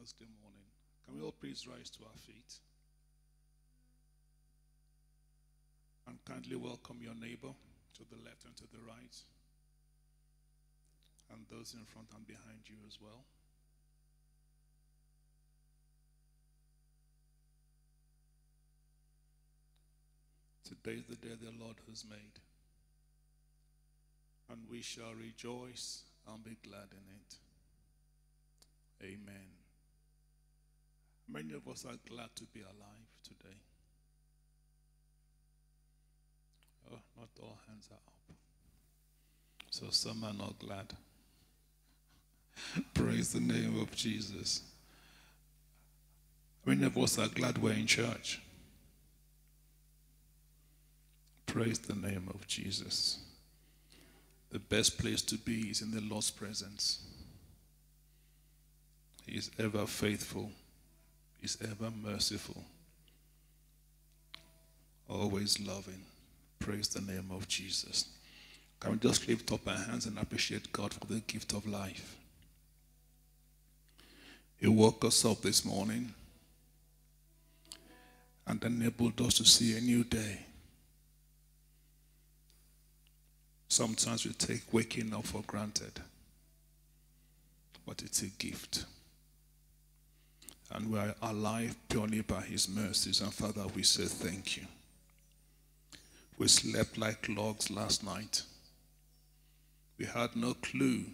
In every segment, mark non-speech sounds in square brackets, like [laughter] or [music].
Thursday morning. Can we all please rise to our feet? And kindly welcome your neighbor to the left and to the right, and those in front and behind you as well. Today is the day the Lord has made, and we shall rejoice and be glad in it. Amen. Many of us are glad to be alive today. Oh, not all hands are up. So some are not glad. [laughs] Praise the name of Jesus. Many of us are glad we're in church. Praise the name of Jesus. The best place to be is in the Lord's presence. He is ever faithful, is ever merciful, always loving. Praise the name of Jesus. Can we just lift up our hands and appreciate God for the gift of life? He woke us up this morning and enabled us to see a new day. Sometimes we take waking up for granted, but it's a gift. And we are alive purely by His mercies. And Father, we say thank you. We slept like logs last night. We had no clue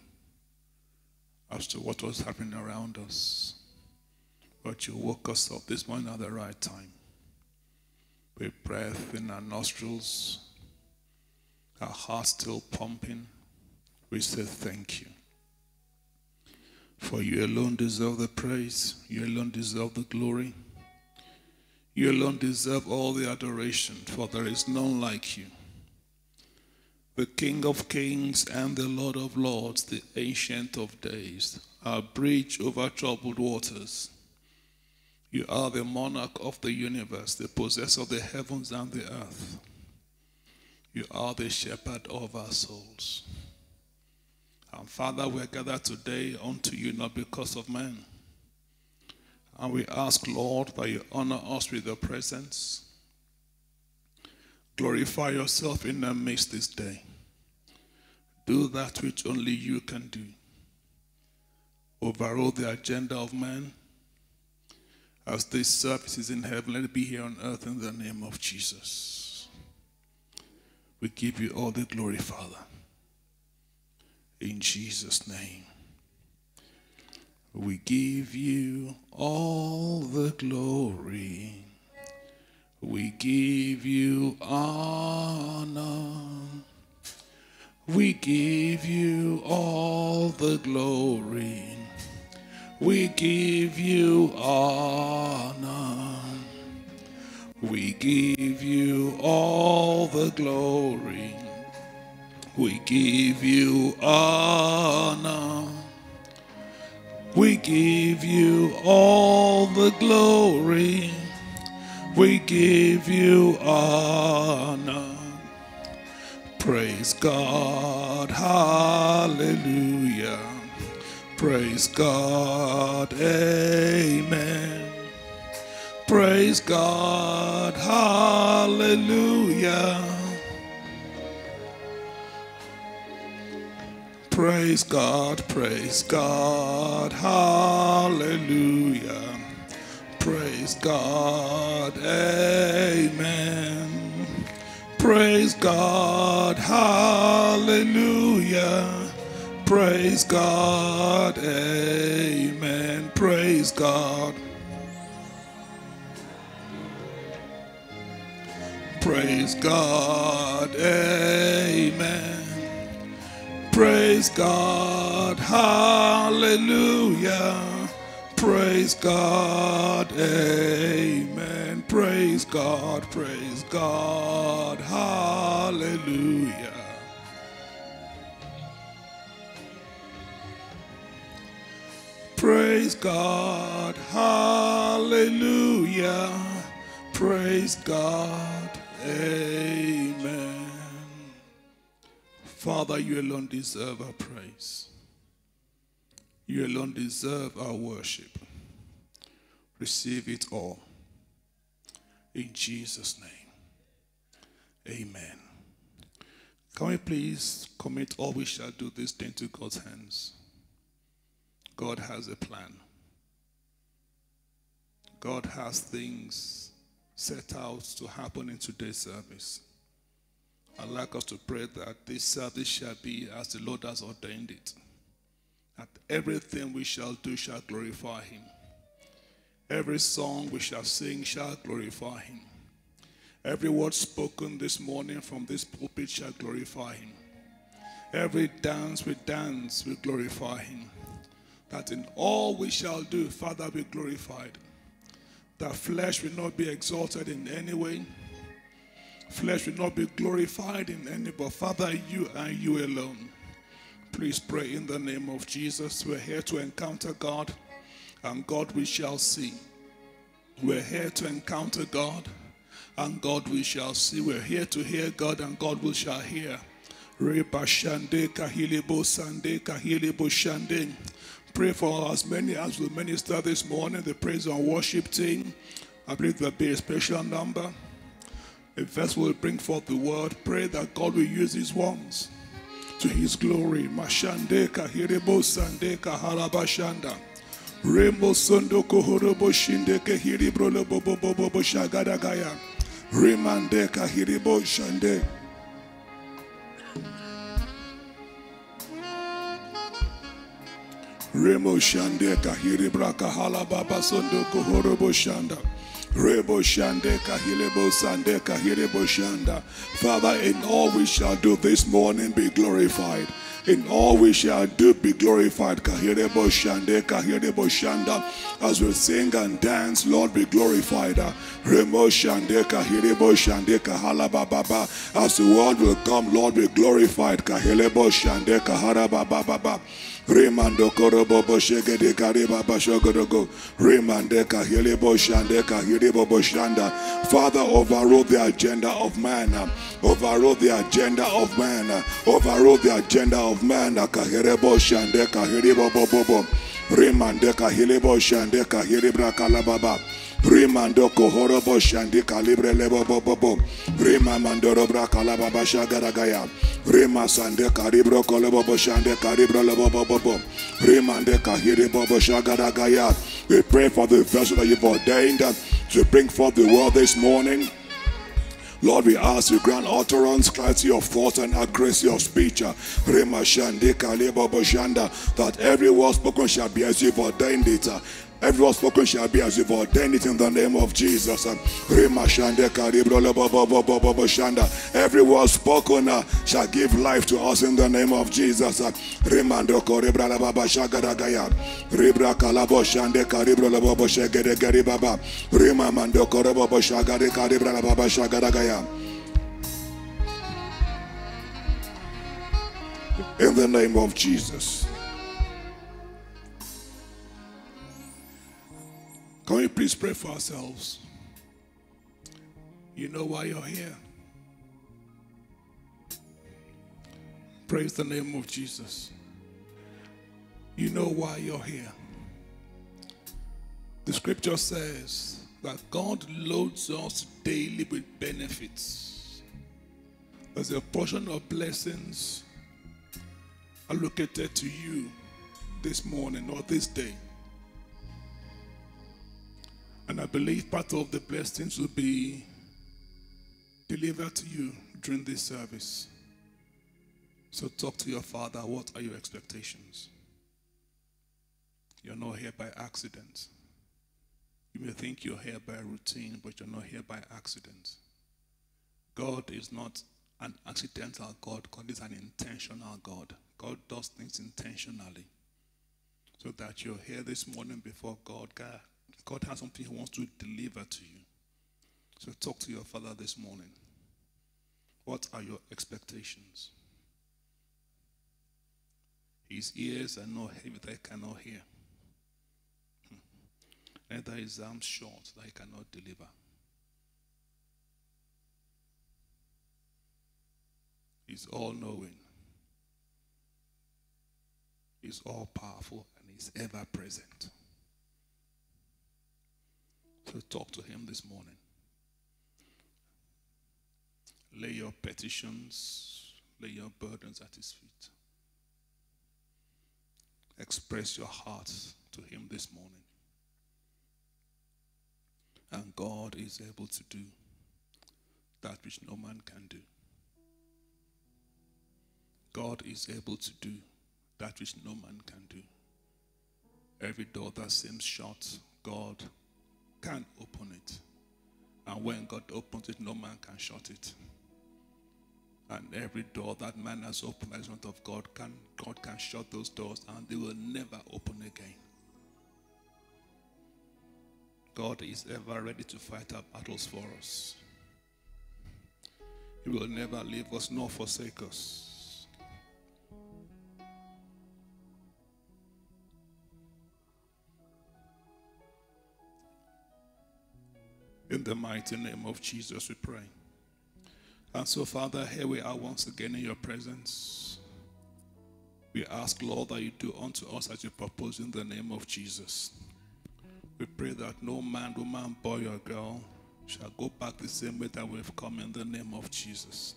as to what was happening around us. But you woke us up this morning at the right time with breath in our nostrils, our hearts still pumping. We say thank you. For you alone deserve the praise, you alone deserve the glory. You alone deserve all the adoration, for there is none like you. The King of kings and the Lord of lords, the Ancient of days, our bridge over troubled waters. You are the monarch of the universe, the possessor of the heavens and the earth. You are the shepherd of our souls. And Father, we are gathered today unto you not because of man and we ask, Lord, that you honor us with your presence. Glorify yourself in our midst this day. Do that which only you can do. Overrule the agenda of man. As this service is in heaven, let it be here on earth in the name of Jesus. We give you all the glory, Father. In Jesus' name. We give you all the glory. We give you honor. We give you all the glory. We give you honor. We give you all the glory. We give you honor. We give you all the glory. We give you honor. Praise God. Hallelujah. Praise God. Amen. Praise God. Hallelujah. Praise God, praise God, hallelujah. Praise God, amen. Praise God, hallelujah. Praise God, amen. Praise God. Praise God, amen. Praise God, hallelujah. Praise God, amen. Praise God, praise God, hallelujah. Praise God, hallelujah. Praise God, amen. Father, you alone deserve our praise. You alone deserve our worship. receive it all. In Jesus' name. Amen. Can we please commit all we shall do this day into God's hands? God has a plan. God has things set out to happen in today's service. I'd like us to pray that this service shall be as the Lord has ordained it. That everything we shall do shall glorify Him. Every song we shall sing shall glorify Him. Every word spoken this morning from this pulpit shall glorify Him. Every dance we dance will glorify Him. That in all we shall do, Father, be glorified. That flesh will not be exalted in any way Flesh will not be glorified in any, but Father, you and you alone. Please pray in the name of Jesus. We're here to encounter God, and God we shall see. We're here to encounter God, and God we shall see. We're here to hear God, and God we shall hear. Pray for as many as will minister this morning, the praise and worship team. I believe there'll be a special number. A vessel will bring forth the word. Pray that God will use his ones to his glory. Mashandeka hirebo sandeka harabashanda. Remo sondo kohorobo shindeke hiribro lobo bobo bobo shagadagaya. Remandeka hiribo shande. Remo shandeka hiribraka halababa sondo kohorobo shanda. Rebo shande kahilebo sande kahirebo shanda. Father, in all we shall do this morning, be glorified. In all we shall do, be glorified. Kahirebo shande kahirebo shanda. As we sing and dance, Lord, be glorified. Remo shande kahirebo shande kahalaba baba. As the world will come, Lord, be glorified. Kahilebo shande kaharaba baba. Rimando korobo boshege de kariba bashogodogo. Rimande kahili boshande kahili boshanda. Father, overrule the agenda of man. Overrule the agenda of man. Overrule the agenda of man. Kahire boshande kahili bobobobo. Rimande kahili boshande kahili brakalababa. Rimando kohorobo shandi calibre lebo bobo. Rima mandoro bra kalababa shagaragaya. Rima sande karibro kolebo shande karibro lebo bobo. Rimande kahiri bobo shagaragaya. We pray for the vessel that you've ordained to bring forth the word this morning. Lord, we ask you grant utterance, clarity of thought, and accuracy of speech. That every word spoken shall be as you've ordained it. Every word spoken shall be as you've ordained it in the name of Jesus. Every word spoken uh, shall give life to us in the name of Jesus. In the name of shagadagaya. Can we please pray for ourselves? You know why you're here. Praise the name of Jesus. You know why you're here. The scripture says that God loads us daily with benefits. There's a portion of blessings allocated to you this morning or this day. And I believe part of the blessings will be delivered to you during this service. So talk to your father. What are your expectations? You're not here by accident. You may think you're here by routine, but you're not here by accident. God is not an accidental God. God is an intentional God. God does things intentionally. So that you're here this morning before God, God God has something He wants to deliver to you. So talk to your Father this morning. What are your expectations? His ears are not heavy that he cannot hear. Hmm. Neither his arms short that he cannot deliver. He's all knowing. He's all powerful and he's ever present. So talk to him this morning. Lay your petitions, lay your burdens at his feet. Express your heart to him this morning. And God is able to do that which no man can do. God is able to do that which no man can do. Every door that seems shut, God can open it. And when God opens it, no man can shut it. And every door that man has opened that is not of God, can, God can shut those doors and they will never open again. God is ever ready to fight our battles for us. He will never leave us nor forsake us. In the mighty name of Jesus, we pray. And so, Father, here we are once again in your presence. We ask, Lord, that you do unto us as you propose in the name of Jesus. We pray that no man, woman, boy, or girl shall go back the same way that we've come in the name of Jesus.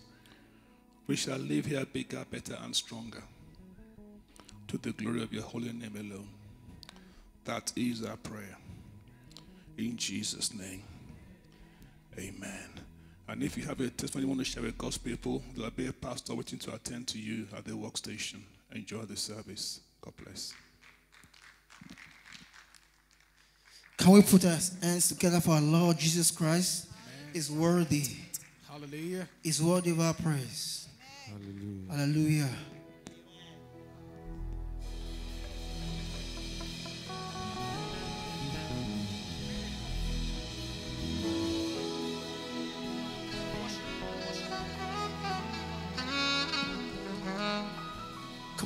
We shall live here bigger, better, and stronger to the glory of your holy name alone. That is our prayer. In Jesus' name, amen. And if you have a testimony you want to share with God's people, there'll be a pastor waiting to attend to you at the workstation. Enjoy the service. God bless. Can we put our hands together for our Lord Jesus Christ? Is worthy. Hallelujah. Is worthy of our praise. Hallelujah. Hallelujah.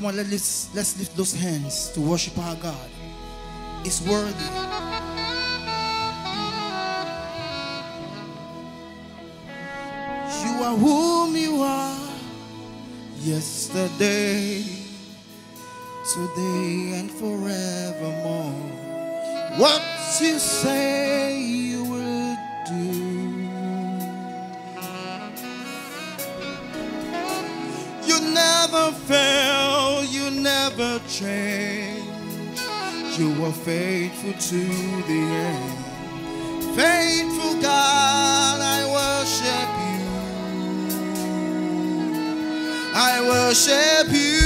Come on, let's let's lift those hands to worship our God. It's worthy. You are whom you are yesterday, today, and forevermore. What you say you will do. You never fail, change. You are faithful to the end. Faithful God, I worship you. I worship you.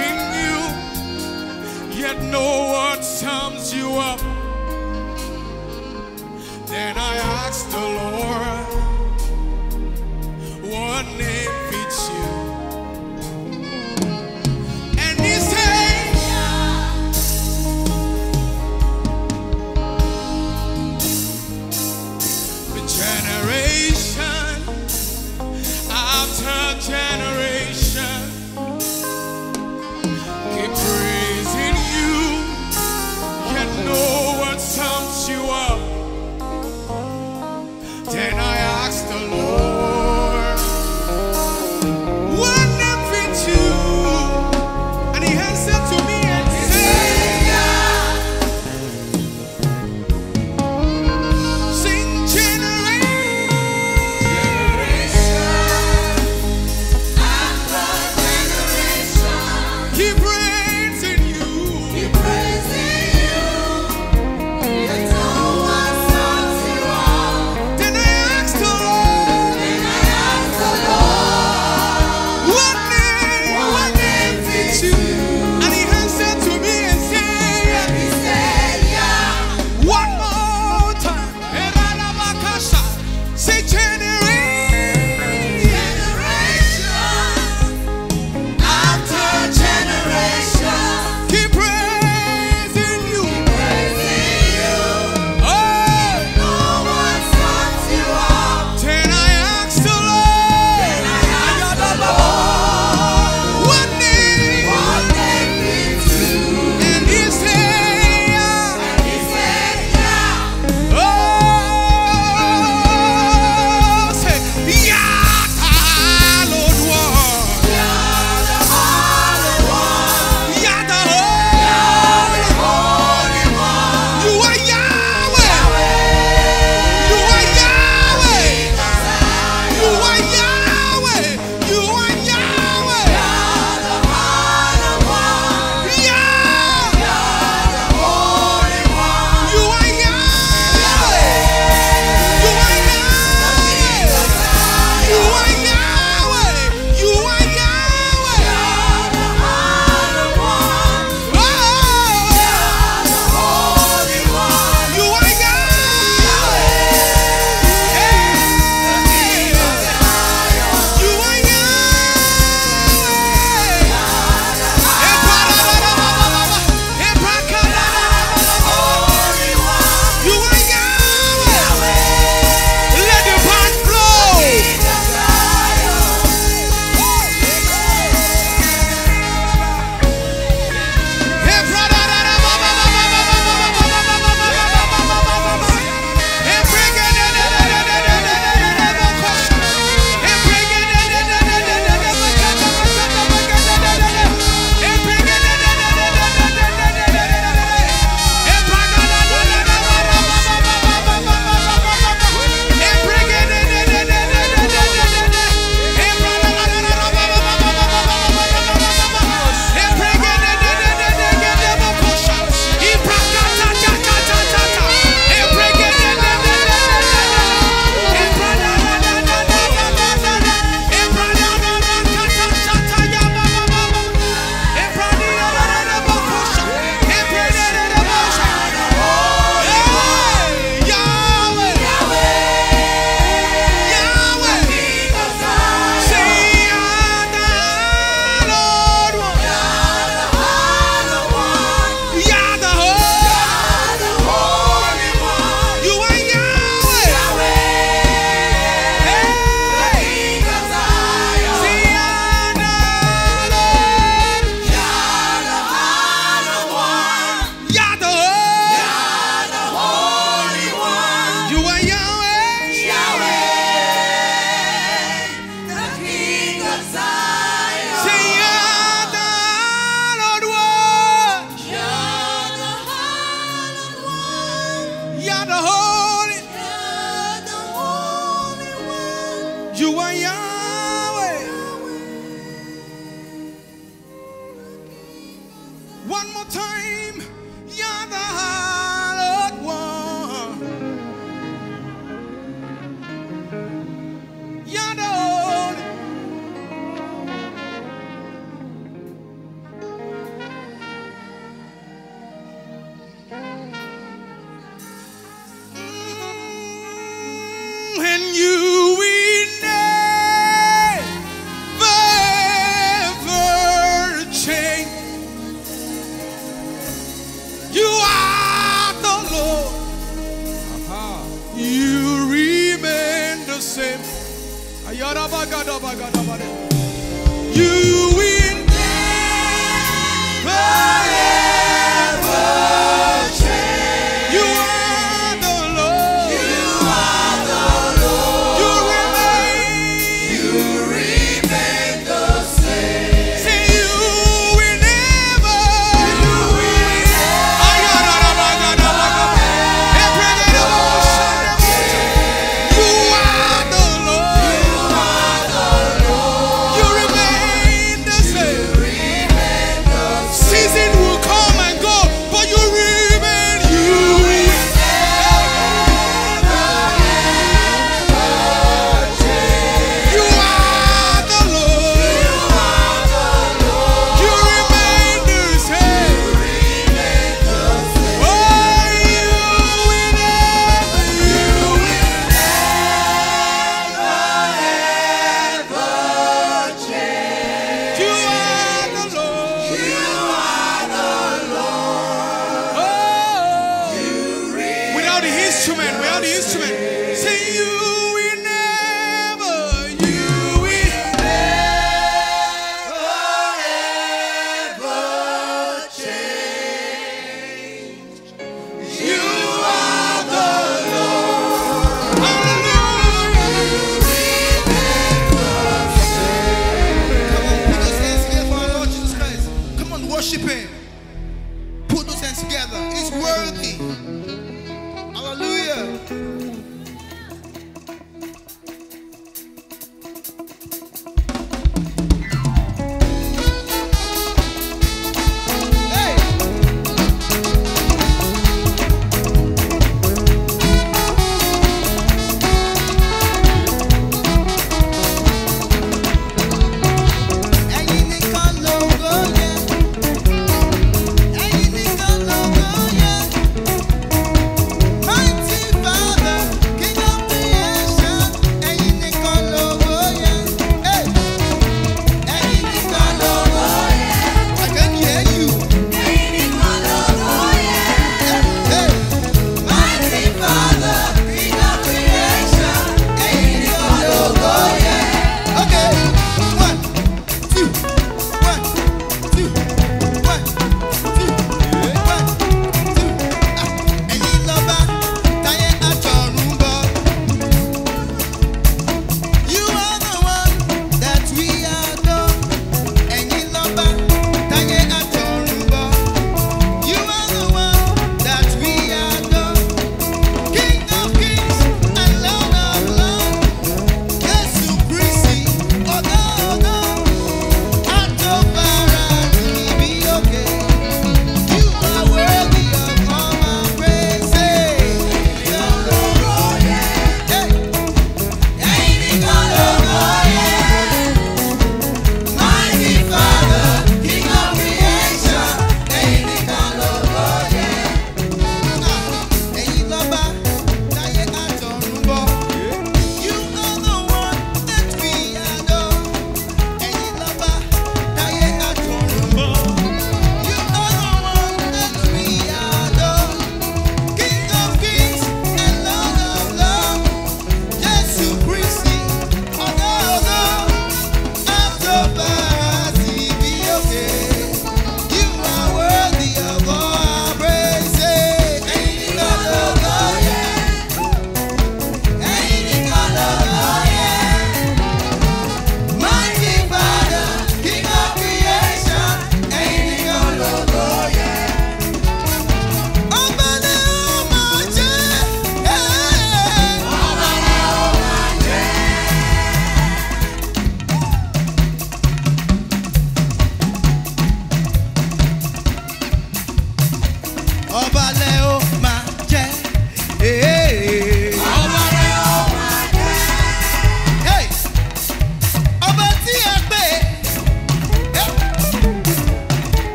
you, yet no one sums you up. Then I asked the Lord.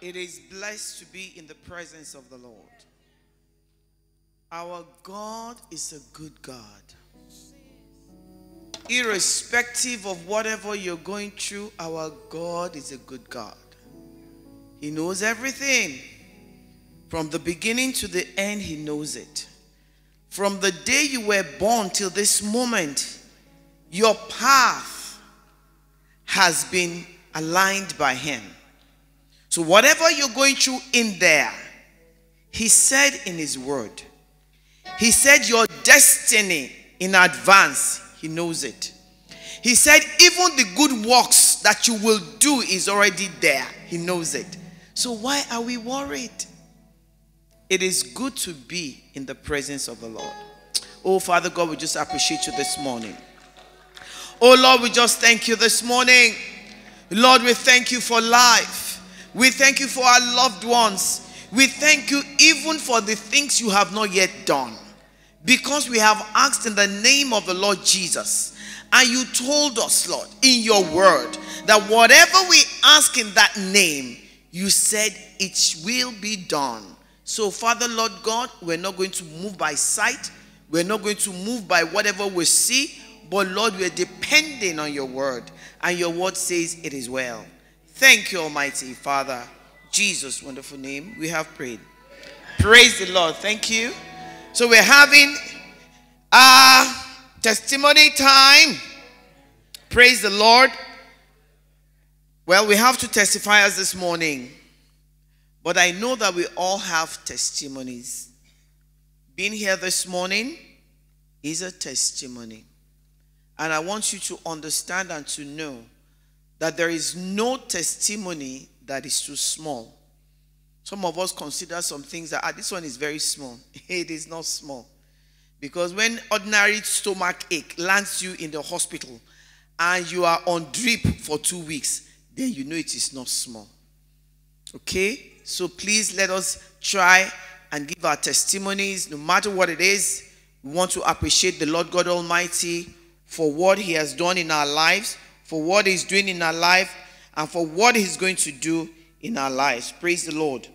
It is blessed to be in the presence of the Lord. Our God is a good God. Irrespective of whatever you're going through, our God is a good God. He knows everything. From the beginning to the end, He knows it. From the day you were born till this moment, your path has been aligned by Him. So, whatever you're going through in there, He said in His Word, He said your destiny in advance, He knows it. He said, even the good works that you will do is already there. He knows it. So, why are we worried? It is good to be in the presence of the Lord. Oh, Father God, we just appreciate you this morning. Oh, Lord, we just thank you this morning. Lord, we thank you for life. We thank you for our loved ones. We thank you even for the things you have not yet done. Because we have asked in the name of the Lord Jesus. And you told us, Lord, in your word, that whatever we ask in that name, you said it will be done. So, Father, Lord God, we're not going to move by sight. We're not going to move by whatever we see. But, Lord, we're depending on your word. And your word says it is well. Thank you, Almighty Father. Jesus' wonderful name, we have prayed. Praise the Lord. Thank you. So, we're having a testimony time. Praise the Lord. Well, we have to testify us this morning. But I know that we all have testimonies. Being here this morning is a testimony. And I want you to understand and to know that there is no testimony that is too small. Some of us consider some things that ah, this one is very small. [laughs] It is not small. Because when ordinary stomach ache lands you in the hospital and you are on drip for two weeks, then you know it is not small. Okay? So please let us try and give our testimonies, no matter what it is. We want to appreciate the Lord God Almighty for what He has done in our lives, for what He's doing in our life, and for what He's going to do in our lives. Praise the Lord.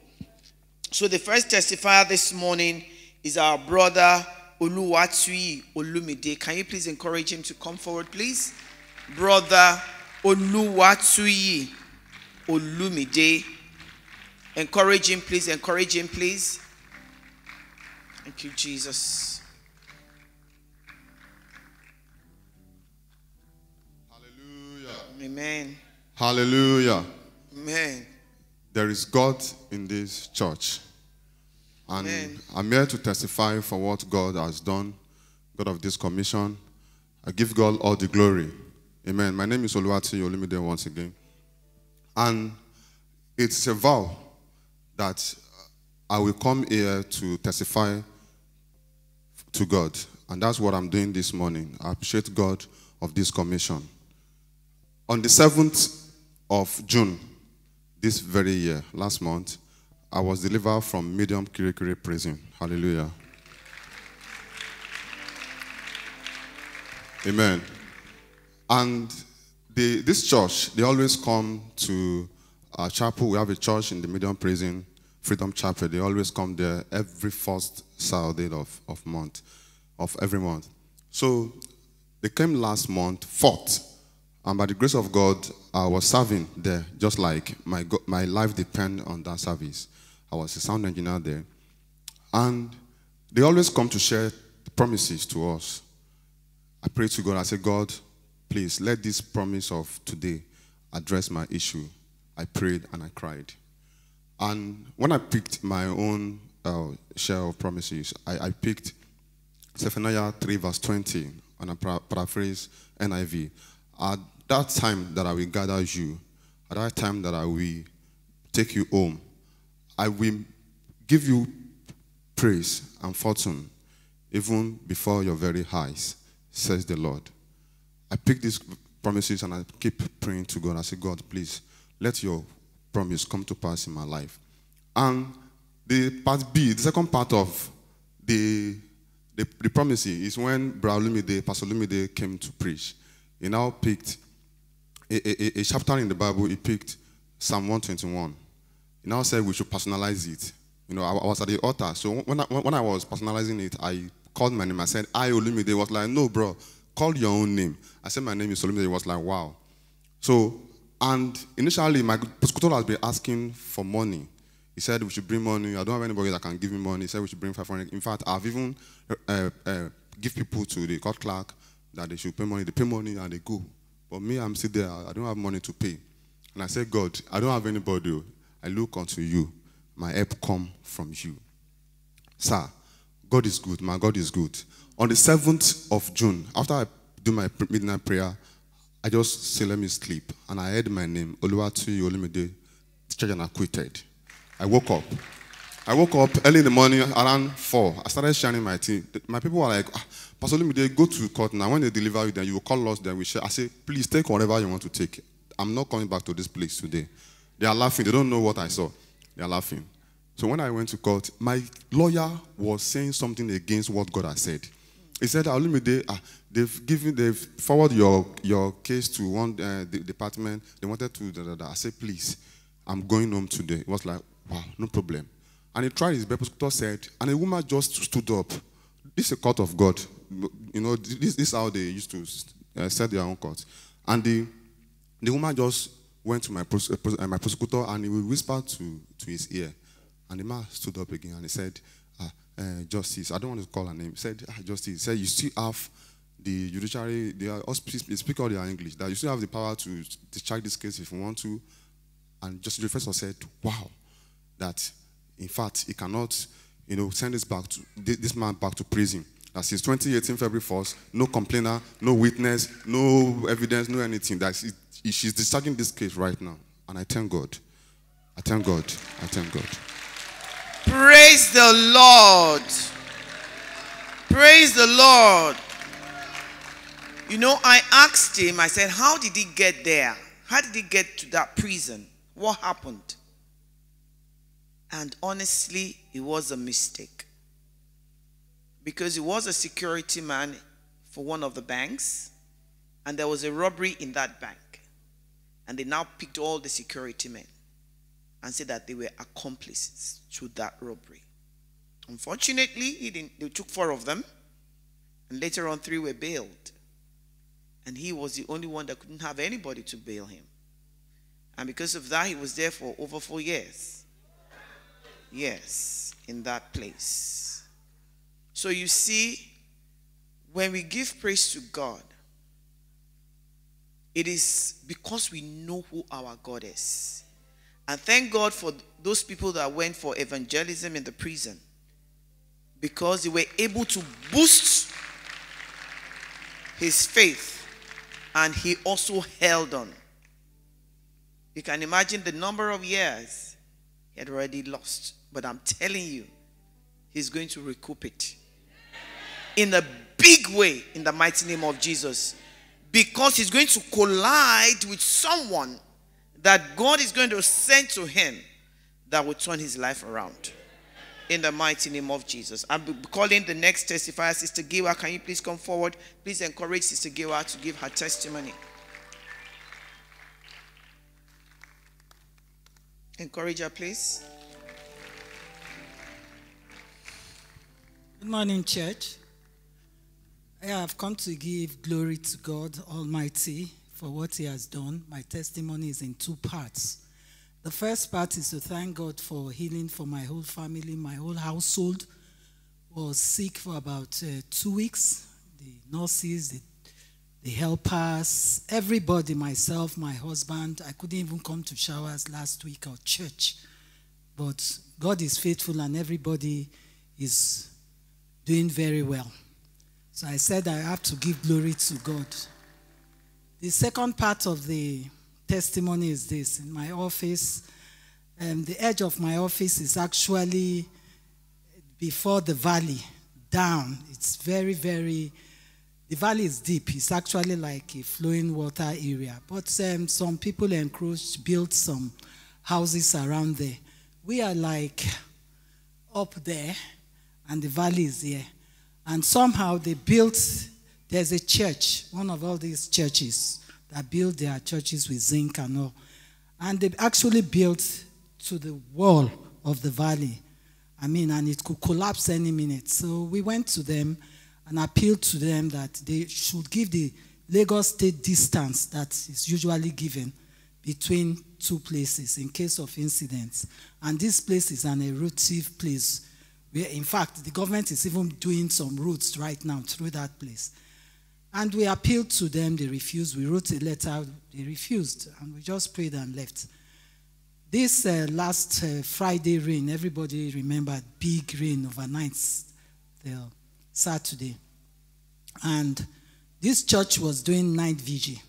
So the first testifier this morning is our brother Oluwatui Olumide. Can you please encourage him to come forward, please? Brother Oluwatui Olumide. Encourage him, please. Encourage him, please. Thank you, Jesus. Amen. Hallelujah. Amen. There is God in this church. And Amen. I'm here to testify for what God has done, God of this commission. I give God all the glory. Amen. My name is Oluwati Olumide once again. And it's a vow that I will come here to testify to God. And that's what I'm doing this morning. I appreciate God of this commission. On the 7th of June, this very year, last month, I was delivered from medium Kirikiri prison. Hallelujah. Amen. And the, this church, they always come to our chapel. We have a church in the medium prison, Freedom Chapel. They always come there every first Saturday of, of month, of every month. So they came last month, fourth. And by the grace of God, I was serving there, just like my, my life depended on that service. I was a sound engineer there. And they always come to share promises to us. I prayed to God. I said, God, please let this promise of today address my issue. I prayed and I cried. And when I picked my own uh, share of promises, I, I picked Zephaniah 3, verse 20, and I paraphrase NIV. That time that I will gather you, at that time that I will take you home, I will give you praise and fortune even before your very eyes, says the Lord. I pick these promises and I keep praying to God. I say, God, please let your promise come to pass in my life. And the part B, the second part of the the, the promise is when Brother Pastor Lumide came to preach. He now picked a, a, a chapter in the Bible. He picked Psalm 121. He now said we should personalize it. You know, I, I was at the altar, so when I, when I was personalizing it, I called my name. I said, I Olumide. He was like, no, bro, call your own name. I said, my name is Olumide. He was like, wow. So, and initially, my prosecutor has been asking for money. He said we should bring money. I don't have anybody that can give me money. He said we should bring 500. In fact, I've even uh, uh, give people to the court clerk that they should pay money. They pay money and they go. But me, I'm still there. I don't have money to pay. And I said, God, I don't have anybody. I look unto you. My help come from you. Sir, God is good. My God is good. On the 7th of June, after I do my midnight prayer, I just say, let me sleep. And I heard my name, Oluwatu Olumide, church and acquitted. I woke up. I woke up early in the morning around 4. I started sharing my team. My people were like, ah, Pastor they go to court now. When they deliver you, then you will call us, then we share. I say, please take whatever you want to take. I'm not coming back to this place today. They are laughing. They don't know what I saw. They are laughing. So when I went to court, my lawyer was saying something against what God had said. He said, Olumide, ah, they've given, they've forwarded your, your case to one uh, the department. They wanted to, da, da, da. I said, please, I'm going home today. It was like, wow, no problem. And he tried his best. Said, and a woman just stood up. This is a court of God. You know, this, is how they used to uh, set their own court. And the, the woman just went to my, pros- uh, uh, my prosecutor and he whispered to, to his ear. And the man stood up again and he said, ah, uh, Justice, I don't want to call her name. He said, ah, Justice, he said, you still have the judiciary, they, are, they speak all their English, that you still have the power to discharge this case if you want to. And Justice Professor said, wow, that in fact he cannot, you know, send this back to this man back to prison. That since 2018 February 1st, no complainer, no witness, no evidence, no anything. That she- she's discharging this case right now. And I thank God. I thank God. I thank God. Praise the Lord. Praise the Lord. You know, I asked him, I said, How did he get there? How did he get to that prison? What happened? And honestly, it was a mistake. Because he was a security man for one of the banks, and there was a robbery in that bank. And they now picked all the security men and said that they were accomplices to that robbery. Unfortunately, they took four of them, and later on, three were bailed. And he was the only one that couldn't have anybody to bail him. And because of that, he was there for over four years. Yes, in that place. So you see, when we give praise to God, it is because we know who our God is. And thank God for those people that went for evangelism in the prison because they were able to boost his faith and he also held on. You can imagine the number of years he had already lost. But I'm telling you, he's going to recoup it in a big way in the mighty name of Jesus because he's going to collide with someone that God is going to send to him that will turn his life around. In the mighty name of Jesus. I'm calling the next testifier, Sister Giwa. Can you please come forward? Please encourage Sister Giwa to give her testimony. Encourage her, please. Good morning, church. I have come to give glory to God Almighty for what He has done. My testimony is in two parts. The first part is to thank God for healing for my whole family. My whole household was sick for about uh, two weeks. The nurses, the, the helpers, everybody, myself, my husband. I couldn't even come to showers last week or church. But God is faithful and everybody is doing very well. So I said I have to give glory to God. The second part of the testimony is this in my office, um, the edge of my office is actually before the valley, down. It's very, very, the valley is deep. It's actually like a flowing water area. But um, some people encroached, built some houses around there. We are like up there, and the valley is here. And somehow they built, there's a church, one of all these churches that build their churches with zinc and all. And they actually built to the wall of the valley. I mean, and it could collapse any minute. So we went to them and appealed to them that they should give the Lagos state distance that is usually given between two places in case of incidents. And this place is an eruptive place where, in fact, the government is even doing some routes right now through that place. And we appealed to them, they refused. We wrote a letter, they refused, and we just prayed and left. This uh, last uh, Friday rain, everybody remembered big rain overnight, the Saturday. And this church was doing night vigil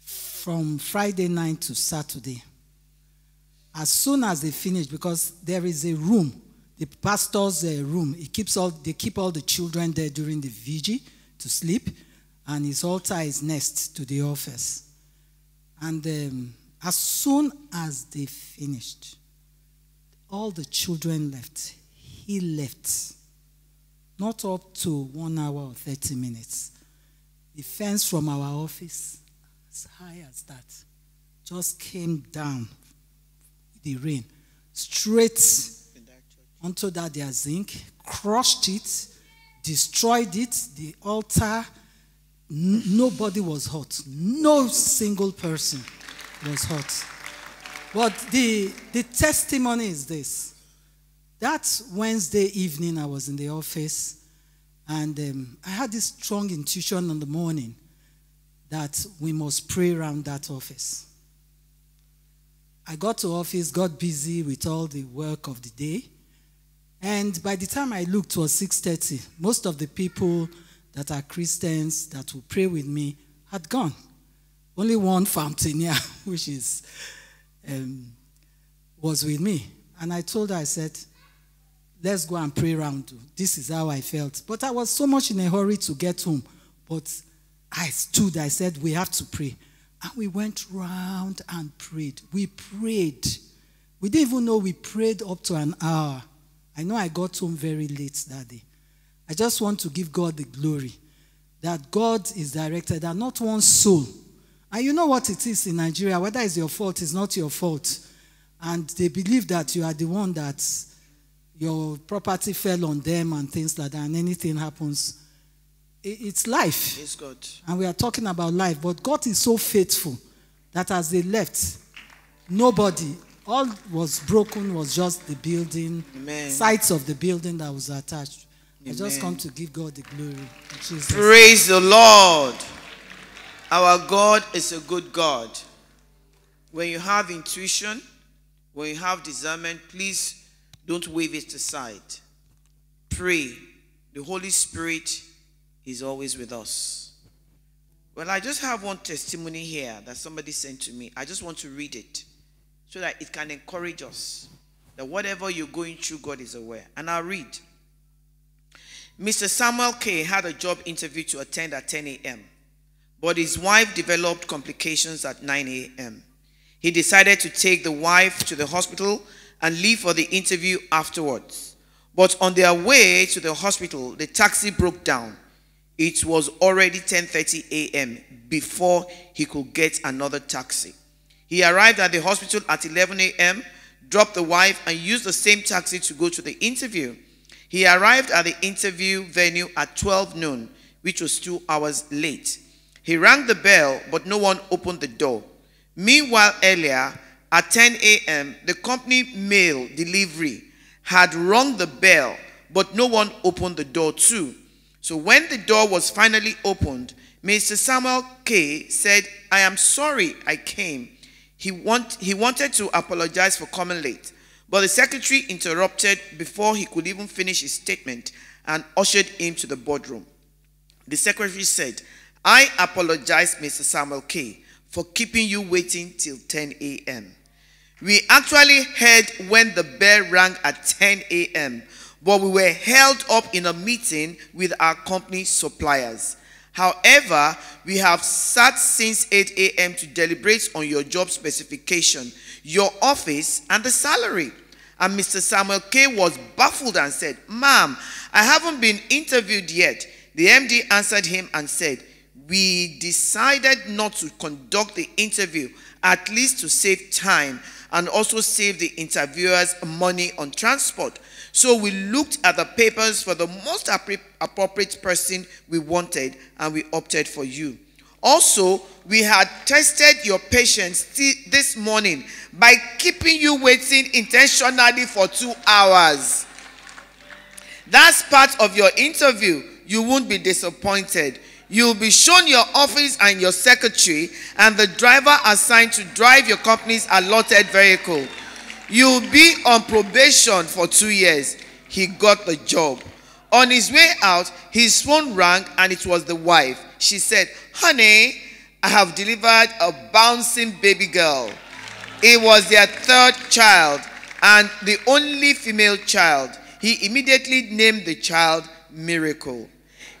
from Friday night to Saturday. As soon as they finished, because there is a room, the pastor's uh, room, he keeps all, they keep all the children there during the vigil to sleep, and his altar is next to the office. And um, as soon as they finished, all the children left. He left. Not up to one hour or 30 minutes. The fence from our office, as high as that, just came down the rain, straight onto that their zinc, crushed it, destroyed it, the altar. N- nobody was hurt. No single person was hurt. But the, the testimony is this. That Wednesday evening, I was in the office, and um, I had this strong intuition in the morning that we must pray around that office. I got to office, got busy with all the work of the day, and by the time I looked, it was 6:30. Most of the people that are Christians that will pray with me had gone. Only one fountainer, [laughs] which is um, was with me, and I told her, I said, "Let's go and pray around." This is how I felt, but I was so much in a hurry to get home. But I stood. I said, "We have to pray," and we went round and prayed. We prayed. We didn't even know we prayed up to an hour. I know I got home very late that day. I just want to give God the glory that God is directed and not one soul. And you know what it is in Nigeria, whether it's your fault, it's not your fault. And they believe that you are the one that your property fell on them and things like that, and anything happens. It's life. Praise God. And we are talking about life. But God is so faithful that as they left, nobody, all was broken was just the building, Amen. sides of the building that was attached. I just come to give God the glory. Jesus. Praise the Lord. Our God is a good God. When you have intuition, when you have discernment, please don't wave it aside. Pray. The Holy Spirit is always with us. Well, I just have one testimony here that somebody sent to me. I just want to read it so that it can encourage us that whatever you're going through, God is aware. And I'll read. Mr. Samuel K. had a job interview to attend at 10 a.m., but his wife developed complications at 9 a.m. He decided to take the wife to the hospital and leave for the interview afterwards. But on their way to the hospital, the taxi broke down. It was already 10:30 a.m. before he could get another taxi. He arrived at the hospital at 11 a.m., dropped the wife, and used the same taxi to go to the interview. He arrived at the interview venue at 12 noon, which was two hours late. He rang the bell, but no one opened the door. Meanwhile, earlier at 10 a.m., the company mail delivery had rung the bell, but no one opened the door too. So when the door was finally opened, Mr. Samuel K said, I am sorry I came. He, want, he wanted to apologize for coming late, but the secretary interrupted before he could even finish his statement and ushered him to the boardroom. The secretary said, I apologize, Mr. Samuel K, for keeping you waiting till 10 a.m. We actually heard when the bell rang at 10 a.m., but we were held up in a meeting with our company suppliers. However, we have sat since 8 a.m. to deliberate on your job specification, your office, and the salary. And Mr. Samuel K was baffled and said, Ma'am, I haven't been interviewed yet. The MD answered him and said, We decided not to conduct the interview, at least to save time and also save the interviewers money on transport. So we looked at the papers for the most appropriate person we wanted and we opted for you. Also, we had tested your patience thi- this morning by keeping you waiting intentionally for two hours. That's part of your interview. You won't be disappointed. You'll be shown your office and your secretary, and the driver assigned to drive your company's allotted vehicle. You'll be on probation for two years. He got the job. On his way out, his phone rang and it was the wife. She said, Honey, I have delivered a bouncing baby girl. It was their third child and the only female child. He immediately named the child Miracle.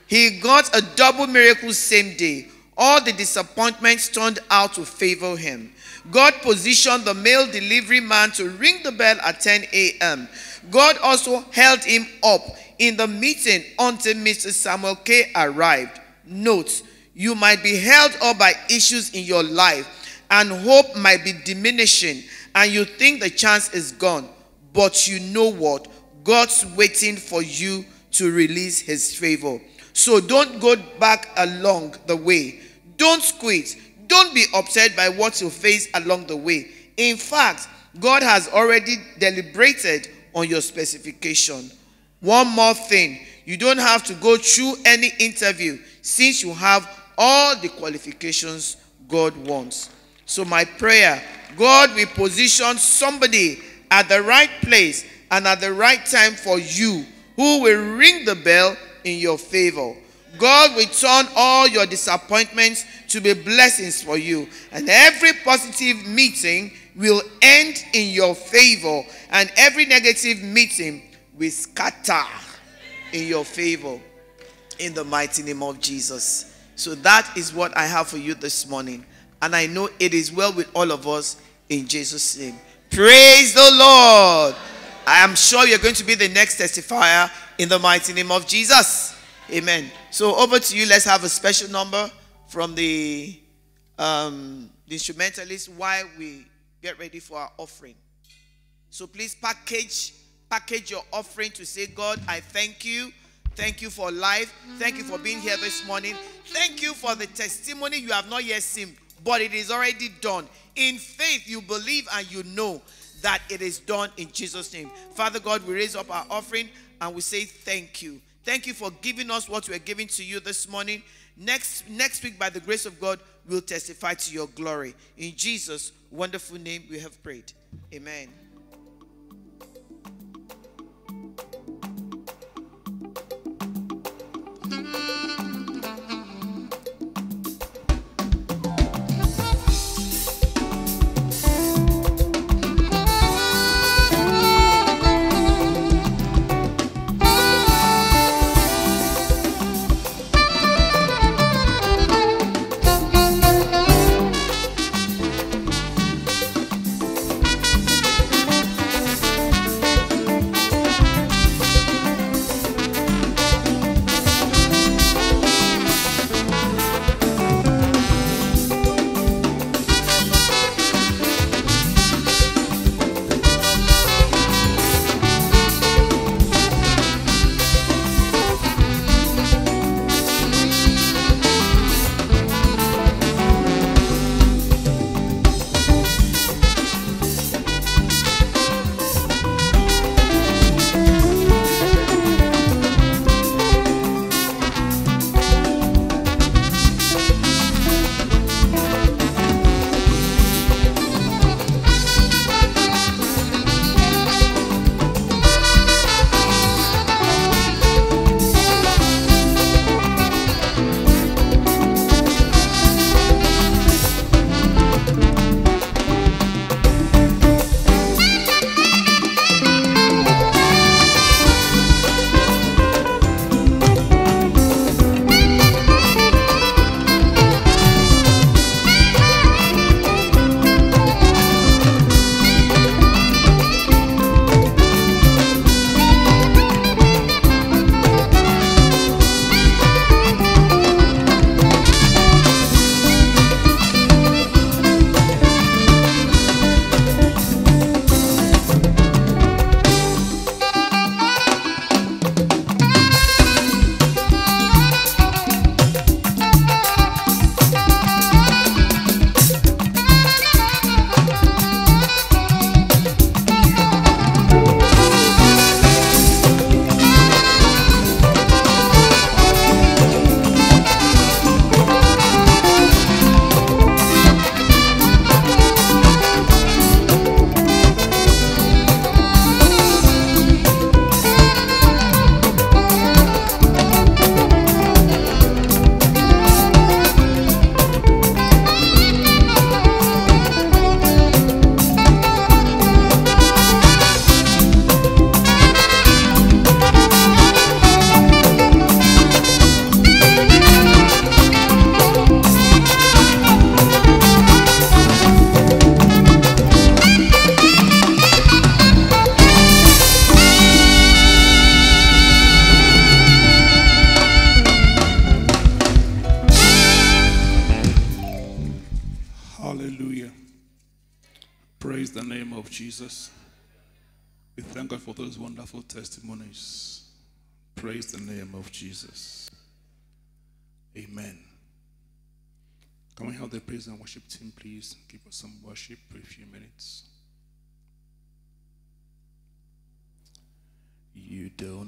He got a double miracle same day. All the disappointments turned out to favor him. God positioned the mail delivery man to ring the bell at 10 a.m. God also held him up in the meeting until Mr. Samuel K. arrived. Note, you might be held up by issues in your life, and hope might be diminishing, and you think the chance is gone. But you know what? God's waiting for you to release his favor. So don't go back along the way. Don't quit. Don't be upset by what you face along the way. In fact, God has already deliberated on your specification. One more thing you don't have to go through any interview since you have all the qualifications God wants. So, my prayer God will position somebody at the right place and at the right time for you who will ring the bell in your favor. God will turn all your disappointments to be blessings for you, and every positive meeting will end in your favor, and every negative meeting will scatter in your favor in the mighty name of Jesus. So that is what I have for you this morning, and I know it is well with all of us in Jesus' name. Praise the Lord. I am sure you're going to be the next testifier in the mighty name of Jesus. Amen. So over to you. Let's have a special number from the, um, the instrumentalist while we get ready for our offering. So please package package your offering to say, God, I thank you. Thank you for life. Thank you for being here this morning. Thank you for the testimony you have not yet seen, but it is already done. In faith, you believe and you know that it is done in Jesus' name. Father God, we raise up our offering and we say thank you. Thank you for giving us what we're giving to you this morning. Next, next week, by the grace of God, we'll testify to your glory. In Jesus' wonderful name, we have prayed. Amen.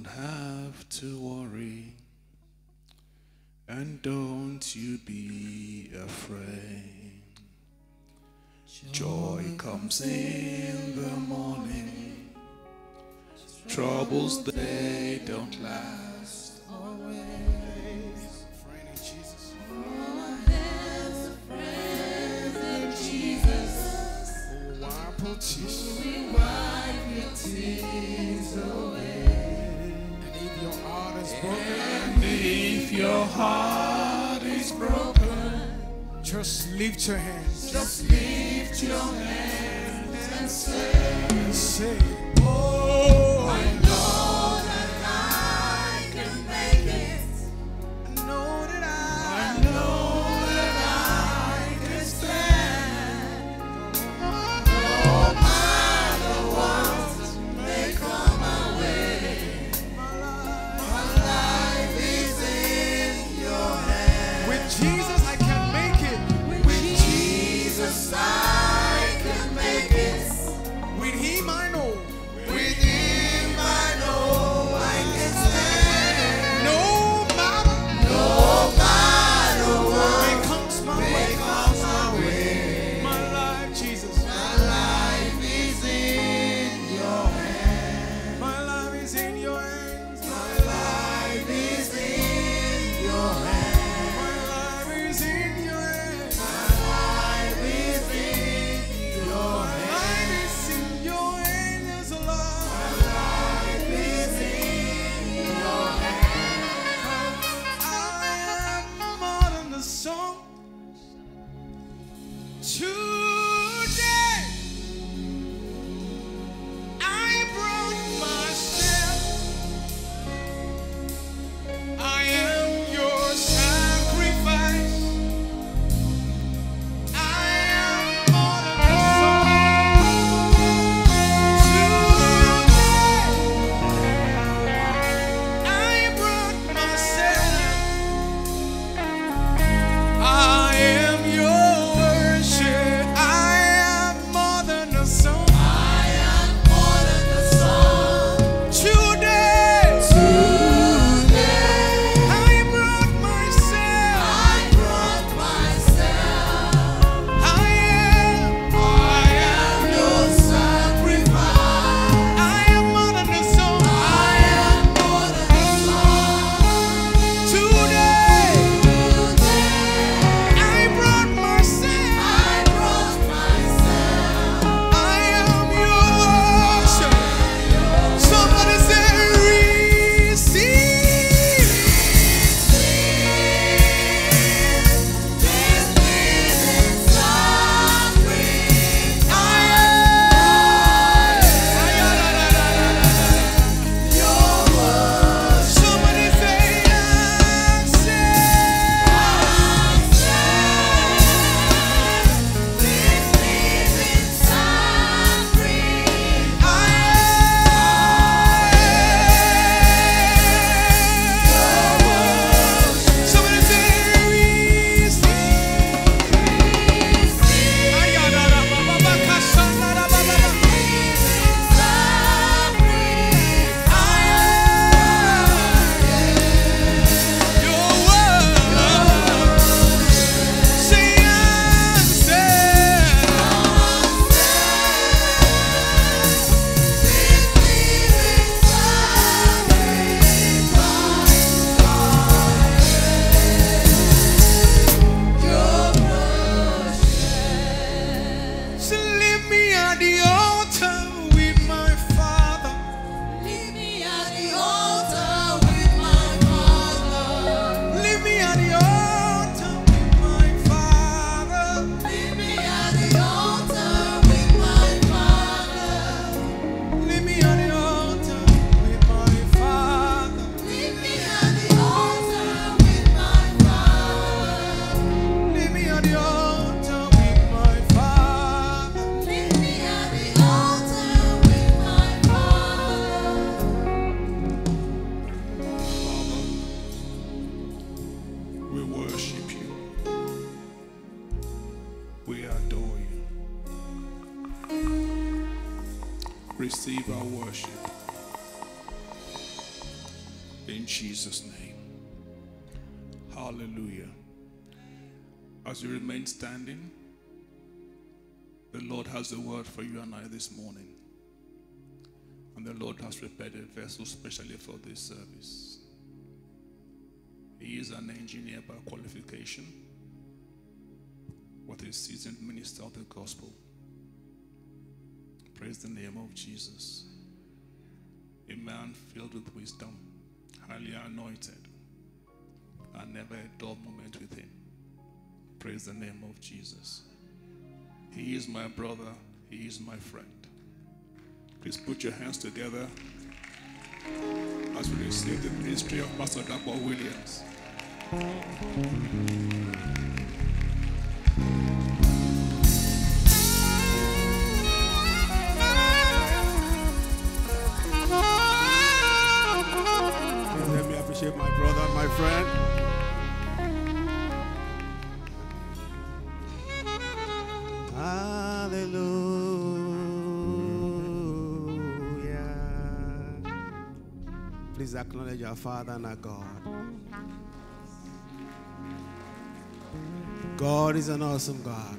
Don't have to worry, and don't you be afraid. Joy comes in the morning, troubles they don't last. In Jesus. Oh, tears? And if your heart is broken, If your heart is broken, just lift your hands just lift your hands and say, and say, Oh, I Know that I can make it. I know that I morning. And the Lord has prepared a vessel specially for this service. He is an engineer by qualification, but a seasoned minister of the gospel. Praise the name of Jesus. A man filled with wisdom, highly anointed, and never a dull moment with him. Praise the name of Jesus. He is my brother, he is my friend. Please put your hands together as we receive the ministry of Pastor Dapo Williams. Let me appreciate my brother, my friend. Acknowledge our Father and our God. God is an awesome God.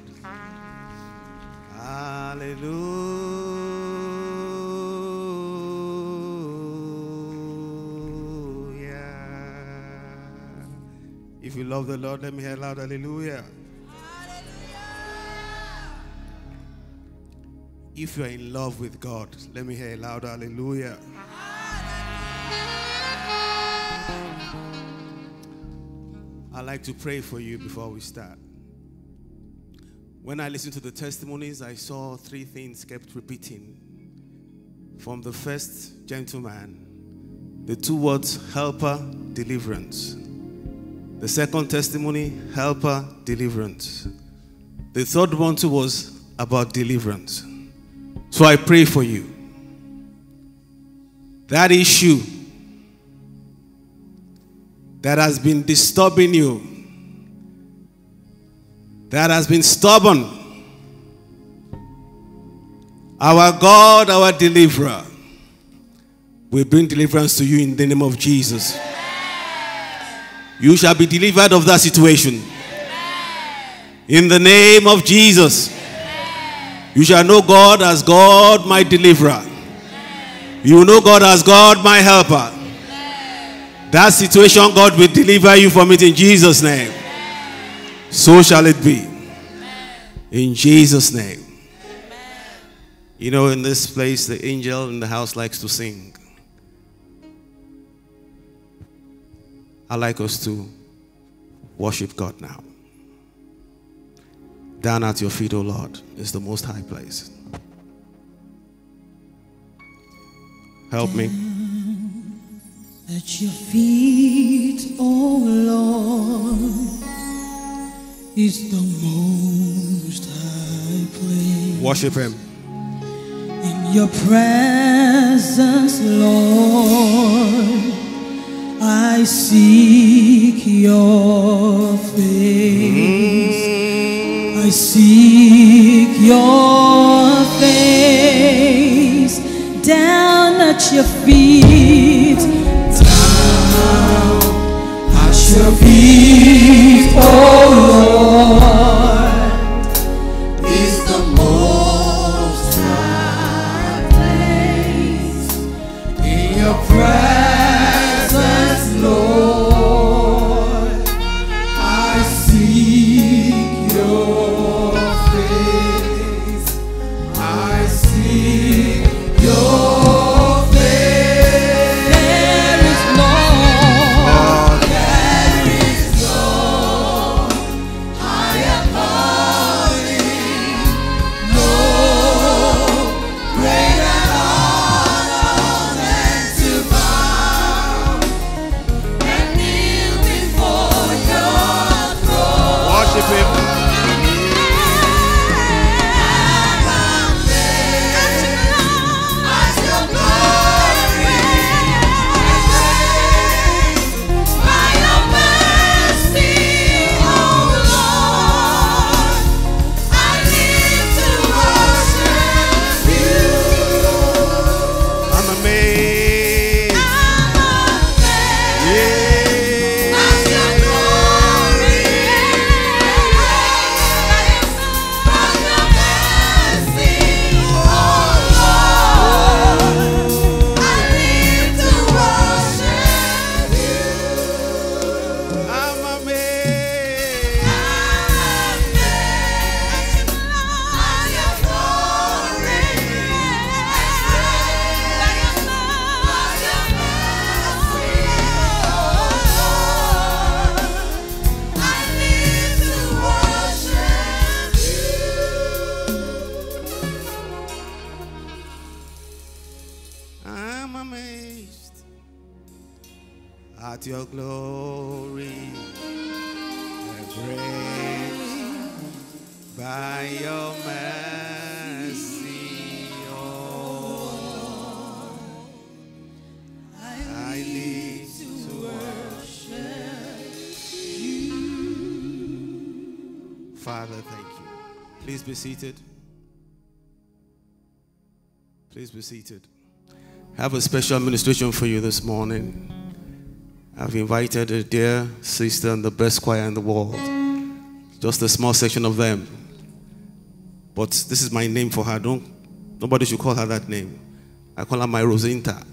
Hallelujah. If you love the Lord, let me hear loud hallelujah. If you are in love with God, let me hear loud hallelujah. I'd like to pray for you before we start. When I listened to the testimonies, I saw three things kept repeating. From the first gentleman, the two words helper, deliverance. The second testimony, helper, deliverance. The third one too was about deliverance. So I pray for you. That issue that has been disturbing you, that has been stubborn, our God, our deliverer, will bring deliverance to you in the name of Jesus. You shall be delivered of that situation. In the name of Jesus. You shall know God as God, my deliverer. You will know God as God, my helper. That situation, God will deliver you from it in Jesus' name. So shall it be. In Jesus' name. You know, in this place, the angel in the house likes to sing. I like us to worship God now. Down at your feet, O Lord, is the most high place. Help me. At your feet, oh Lord, is the most high place. Worship Him. In your presence, Lord, I seek your face. Mm-hmm. I seek your face down at your feet. Your feet, oh Lord, have a special administration for you this morning. I've invited a dear sister and the best choir in the world. Just a small section of them. But this is my name for her. Don't nobody should call her that name. I call her my Rosinta.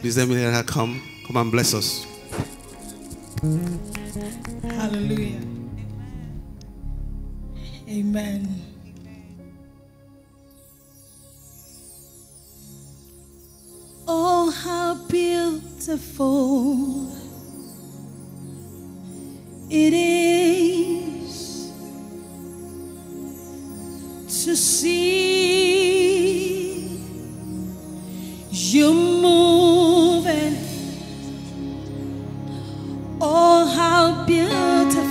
Please let me let her come. Come and bless us. Hallelujah. Amen. Oh, how beautiful it is to see you moving. Oh, how beautiful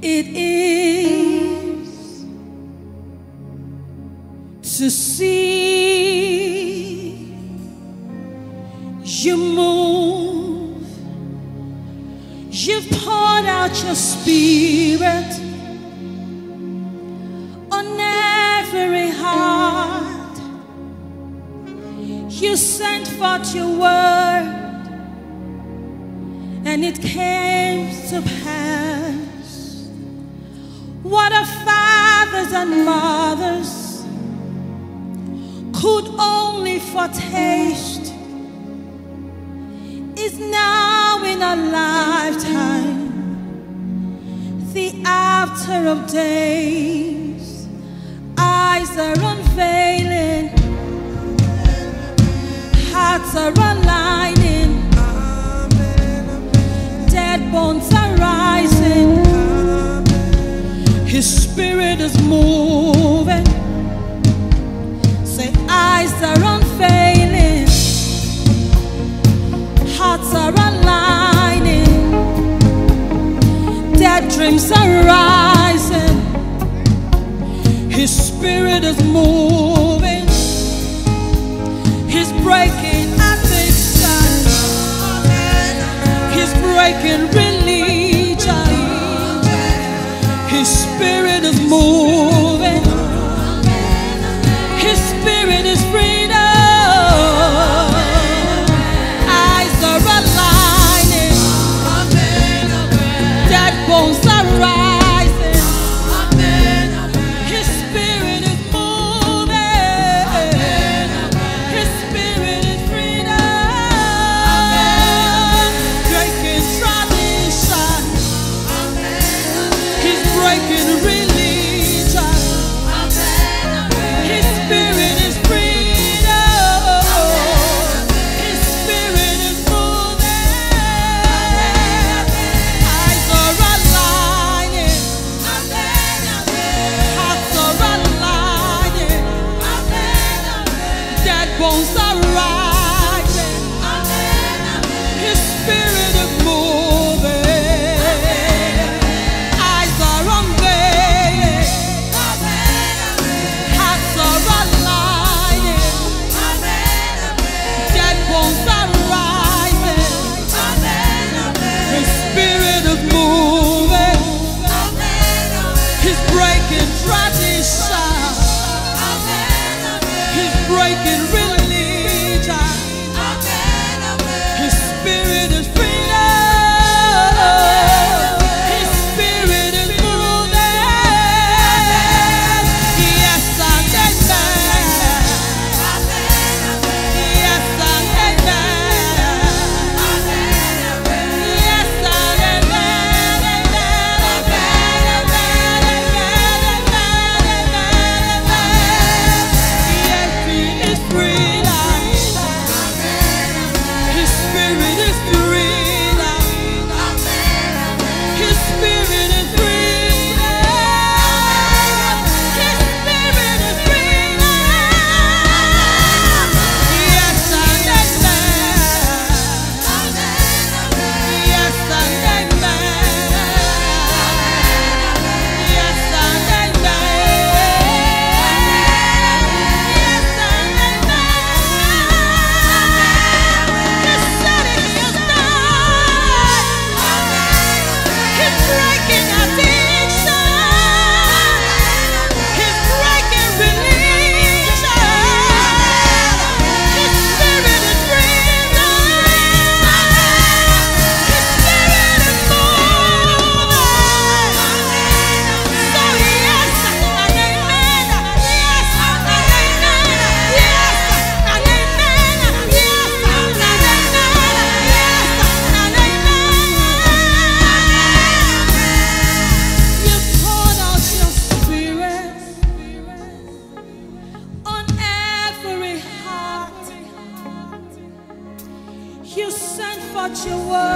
it is to see you move. You've poured out your spirit on every heart. You sent forth your word, and it came to pass. What our fathers and mothers could only foretaste is now in our lifetime. The after of days, eyes are unveiling, hearts are aligning, dead bones are rising. His spirit is moving. Eyes are unfailing, hearts are aligning, dead dreams are rising. His spirit is moving, He's breaking addiction, He's breaking fought your war,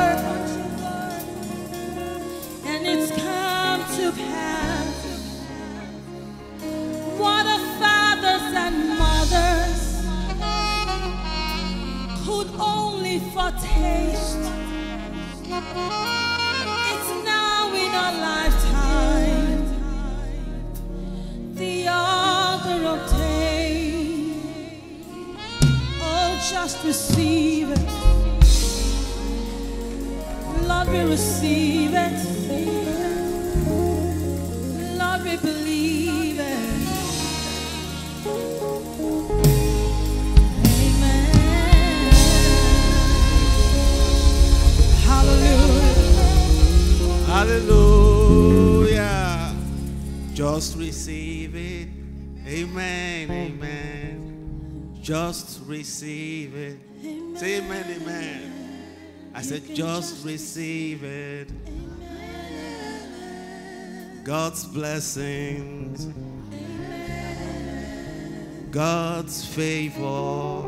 Just receive it. Say amen. Amen. I said, just receive it. God's blessings. amen. God's favor.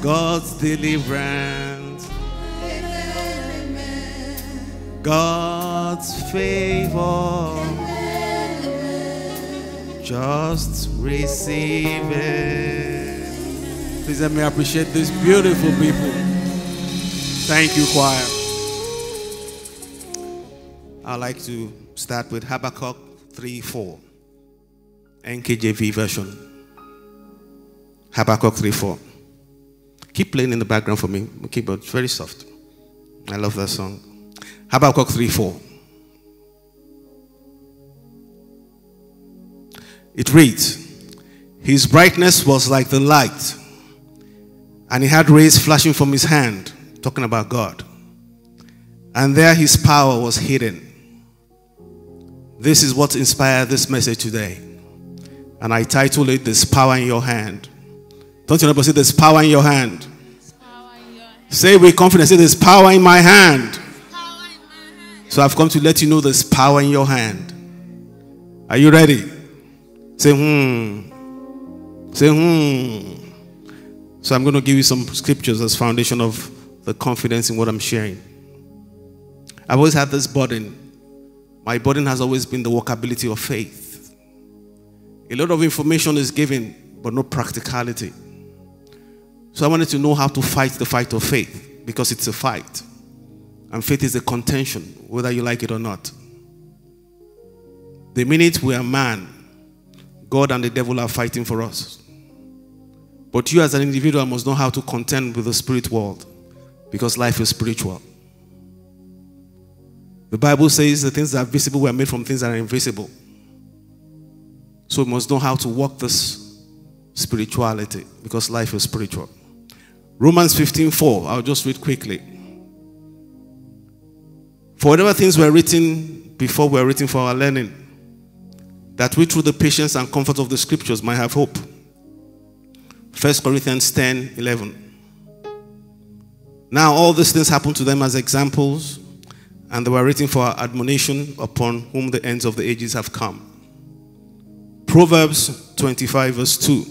God's deliverance. God's favor. Just receive it. Please let me appreciate these beautiful people. Thank you, choir. I'd like to start with Habakkuk 3 4. NKJV version. Habakkuk 3 4. Keep playing in the background for me. Keyboard, very soft. I love that song. Habakkuk 3 4. It reads, His brightness was like the light, and he had rays flashing from his hand, talking about God. And there his power was hidden. This is what inspired this message today. And I titled it There's Power in Your Hand. Don't you ever say there's power in your hand. Say with confidence, say there's power in my hand. So I've come to let you know there's power in your hand. Are you ready? Say hmm. Say hmm. So I'm going to give you some scriptures as foundation of the confidence in what I'm sharing. I've always had this burden. My burden has always been the workability of faith. A lot of information is given, but no practicality. So I wanted to know how to fight the fight of faith because it's a fight. And faith is a contention, whether you like it or not. The minute we are man, God and the devil are fighting for us. But you, as an individual, must know how to contend with the spirit world because life is spiritual. The Bible says the things that are visible were made from things that are invisible. So we must know how to walk this spirituality because life is spiritual. Romans 15:4. I'll just read quickly. For whatever things were written before were written for our learning, that we through the patience and comfort of the scriptures might have hope. 1 Corinthians 10 11. Now all these things happened to them as examples, and they were written for our admonition upon whom the ends of the ages have come. Proverbs 25, verse 2.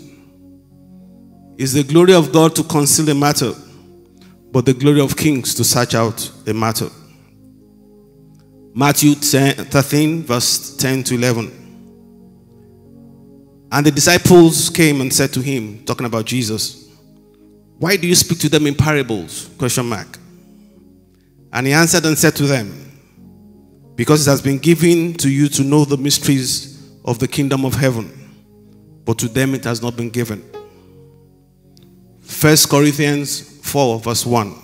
Is the glory of God to conceal a matter, but the glory of kings to search out a matter. Matthew 10, 13, verse 10 to 11. And the disciples came and said to him, talking about Jesus, Why do you speak to them in parables? Question mark. And he answered and said to them, Because it has been given to you to know the mysteries of the kingdom of heaven, but to them it has not been given. 1 Corinthians 4, verse 1.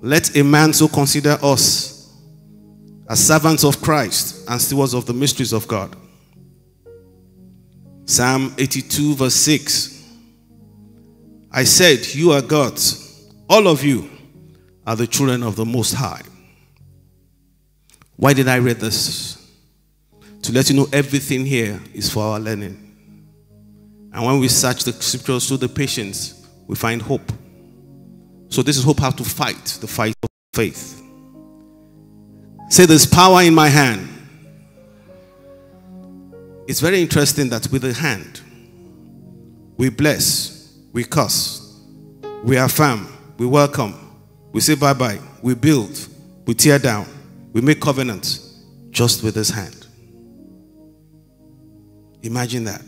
Let a man so consider us as servants of Christ and stewards of the mysteries of God. Psalm 82, verse 6. I said, You are gods. All of you are the children of the Most High. Why did I read this? To let you know everything here is for our learning. And when we search the scriptures through the patience, we find hope. So, this is hope how to fight the fight of faith. Say, There's power in my hand. It's very interesting that with the hand, we bless, we curse, We affirm, we welcome, we say bye bye, we build, we tear down, we make covenants just with his hand. Imagine that.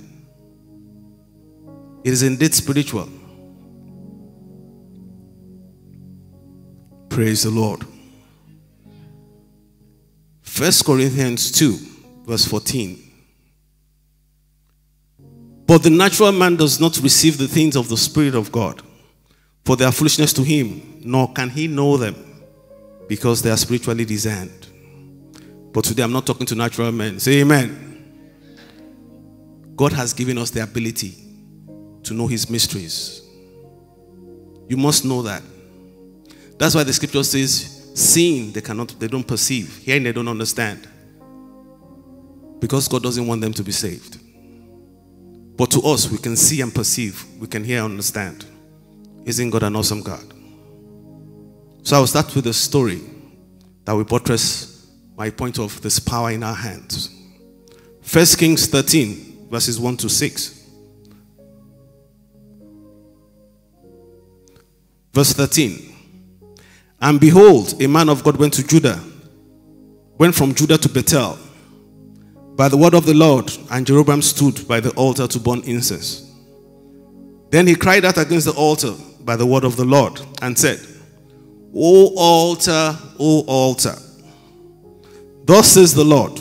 It is indeed spiritual. Praise the Lord. First Corinthians 2, verse 14. But the natural man does not receive the things of the Spirit of God, for they are foolishness to him, nor can he know them, because they are spiritually discerned. But today I'm not talking to natural men. Say amen. God has given us the ability to know his mysteries. You must know that. That's why the scripture says, seeing they cannot, they don't perceive, hearing they don't understand. Because God doesn't want them to be saved. But to us, we can see and perceive, we can hear and understand. Isn't God an awesome God? So I will start with a story that will buttress my point of this power in our hands. First Kings 13, verses 1 to 6. Verse 13. And behold, a man of God went to Judah, went from Judah to Bethel by the word of the Lord, and Jeroboam stood by the altar to burn incense. Then he cried out against the altar by the word of the Lord and said, O altar, O altar, thus says the Lord,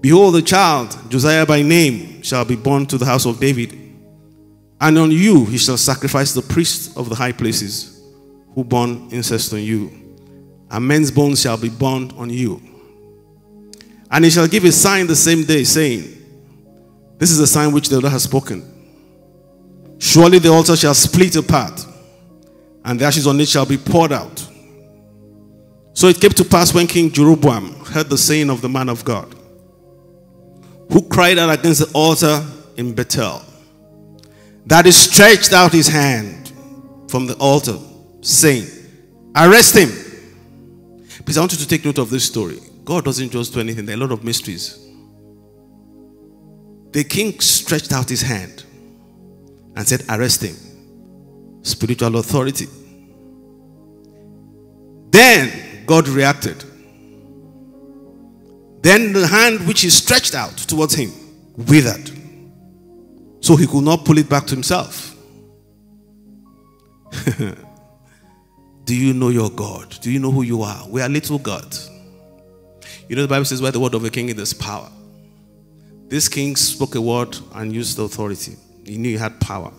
Behold, the child, Josiah by name, shall be born to the house of David, and on you he shall sacrifice the priests of the high places who burn incense on you, and men's bones shall be burned on you. And he shall give a sign the same day, saying, This is the sign which the Lord has spoken. Surely the altar shall split apart, and the ashes on it shall be poured out. So it came to pass when King Jeroboam heard the saying of the man of God, who cried out against the altar in Bethel, that he stretched out his hand from the altar saying, Arrest him. Please, I want you to take note of this story. God doesn't just do anything, there are a lot of mysteries. The king stretched out his hand and said, Arrest him. Spiritual authority. Then God reacted. Then the hand which he stretched out towards him withered. So he could not pull it back to himself. [laughs] Do you know your God? Do you know who you are? We are little gods. You know, the Bible says, where the word of a king is there's power. This king spoke a word and used the authority. He knew he had power.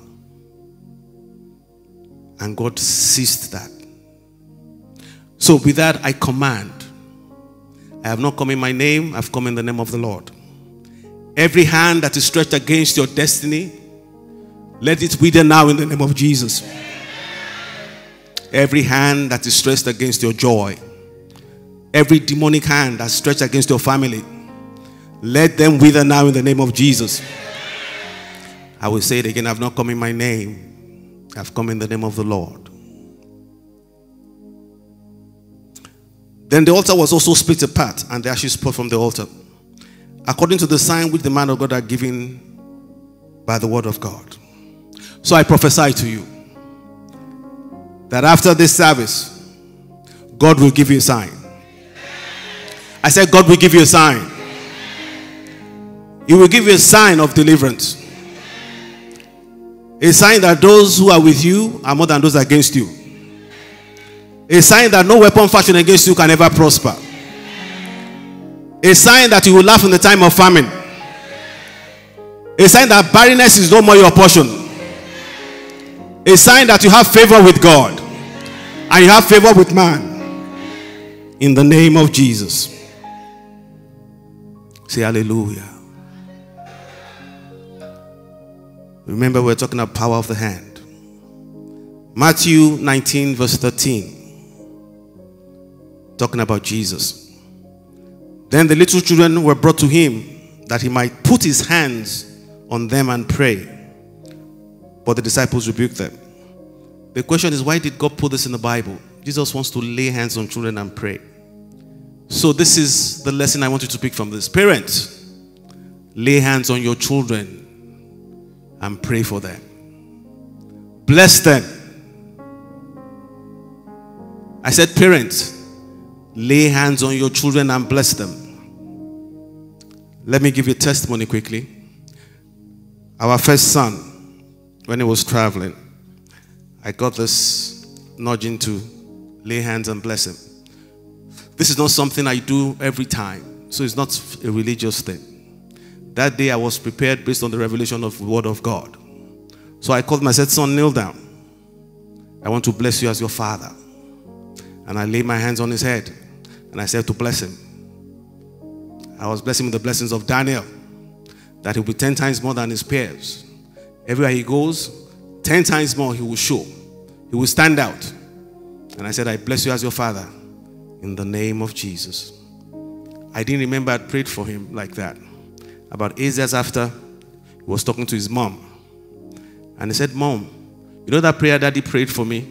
And God seized that. So, with that, I command. I have not come in my name, I've come in the name of the Lord. Every hand that is stretched against your destiny, let it wither now in the name of Jesus. Every hand that is stretched against your joy, every demonic hand that's stretched against your family, let them wither now in the name of Jesus. I will say it again I've not come in my name, I've come in the name of the Lord. Then the altar was also split apart, and the ashes poured from the altar, according to the sign which the man of God had given by the word of God. So I prophesy to you that after this service, God will give you a sign. I said, God will give you a sign. He will give you a sign of deliverance. A sign that those who are with you are more than those against you. A sign that no weapon fashioned against you can ever prosper. A sign that you will laugh in the time of famine. A sign that barrenness is no more your portion. A sign that you have favor with God and you have favor with man. In the name of Jesus. Say hallelujah. Remember, we're talking about power of the hand. Matthew 19, verse 13. Talking about Jesus. Then the little children were brought to him that he might put his hands on them and pray. But the disciples rebuked them. The question is, why did God put this in the Bible? Jesus wants to lay hands on children and pray. So, this is the lesson I want you to pick from this. Parents, lay hands on your children and pray for them. Bless them I said, Parents, lay hands on your children and bless them. Let me give you a testimony quickly. Our first son, when he was traveling, I got this nudging to lay hands and bless him. This is not something I do every time, so it's not a religious thing. That day I was prepared based on the revelation of the Word of God. So I called said, Son, kneel down. I want to bless you as your father. And I laid my hands on his head and I said to bless him. I was blessing him with the blessings of Daniel, that he'll be 10 times more than his peers. Everywhere he goes, 10 times more he will show. He will stand out. And I said, I bless you as your father in the name of Jesus. I didn't remember I'd prayed for him like that. About eight years after, he was talking to his mom. And he said, Mom, you know that prayer daddy prayed for me?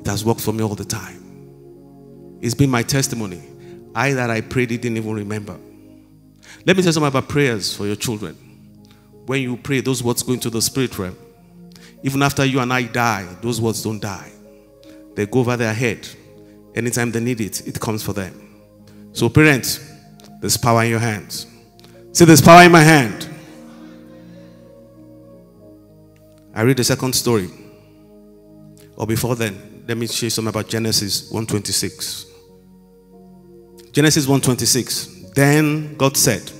It has worked for me all the time. It's been my testimony. I that I prayed, it didn't even remember. Let me tell something about prayers for your children. When you pray, those words go into the spirit realm. Even after you and I die, those words don't die. They go over their head. Anytime they need it, it comes for them. So, parents, there's power in your hands. Say, there's power in my hand. I read the second story. Or before then, let me share some about Genesis 126. Genesis 126. Then God said,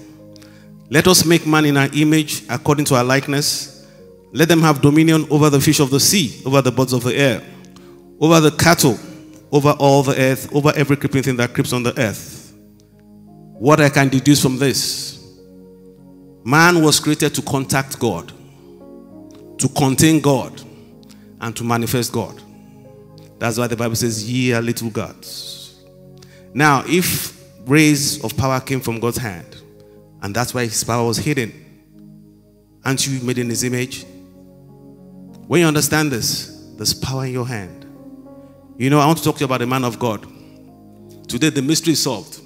Let us make man in our image according to our likeness. Let them have dominion over the fish of the sea, over the birds of the air, over the cattle, over all the earth, over every creeping thing that creeps on the earth. What I can deduce from this man was created to contact God, to contain God, and to manifest God. That's why the Bible says, Ye are little gods. Now, if rays of power came from God's hand, and that's why his power was hidden, aren't you made in his image? When you understand this, there's power in your hand. You know, I want to talk to you about the man of God. Today, the mystery is solved.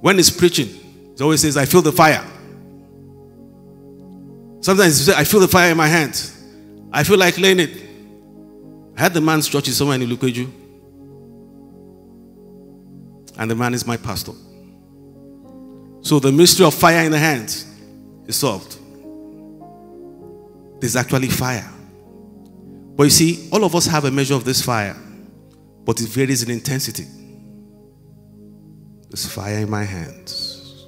When he's preaching, he always says, I feel the fire. Sometimes he says, I feel the fire in my hands. I feel like laying it. I had the man's church somewhere in Ilupeju. And the man is my pastor. So the mystery of fire in the hands is solved. There's actually fire. But you see, all of us have a measure of this fire, but it varies in intensity. There's fire in my hands.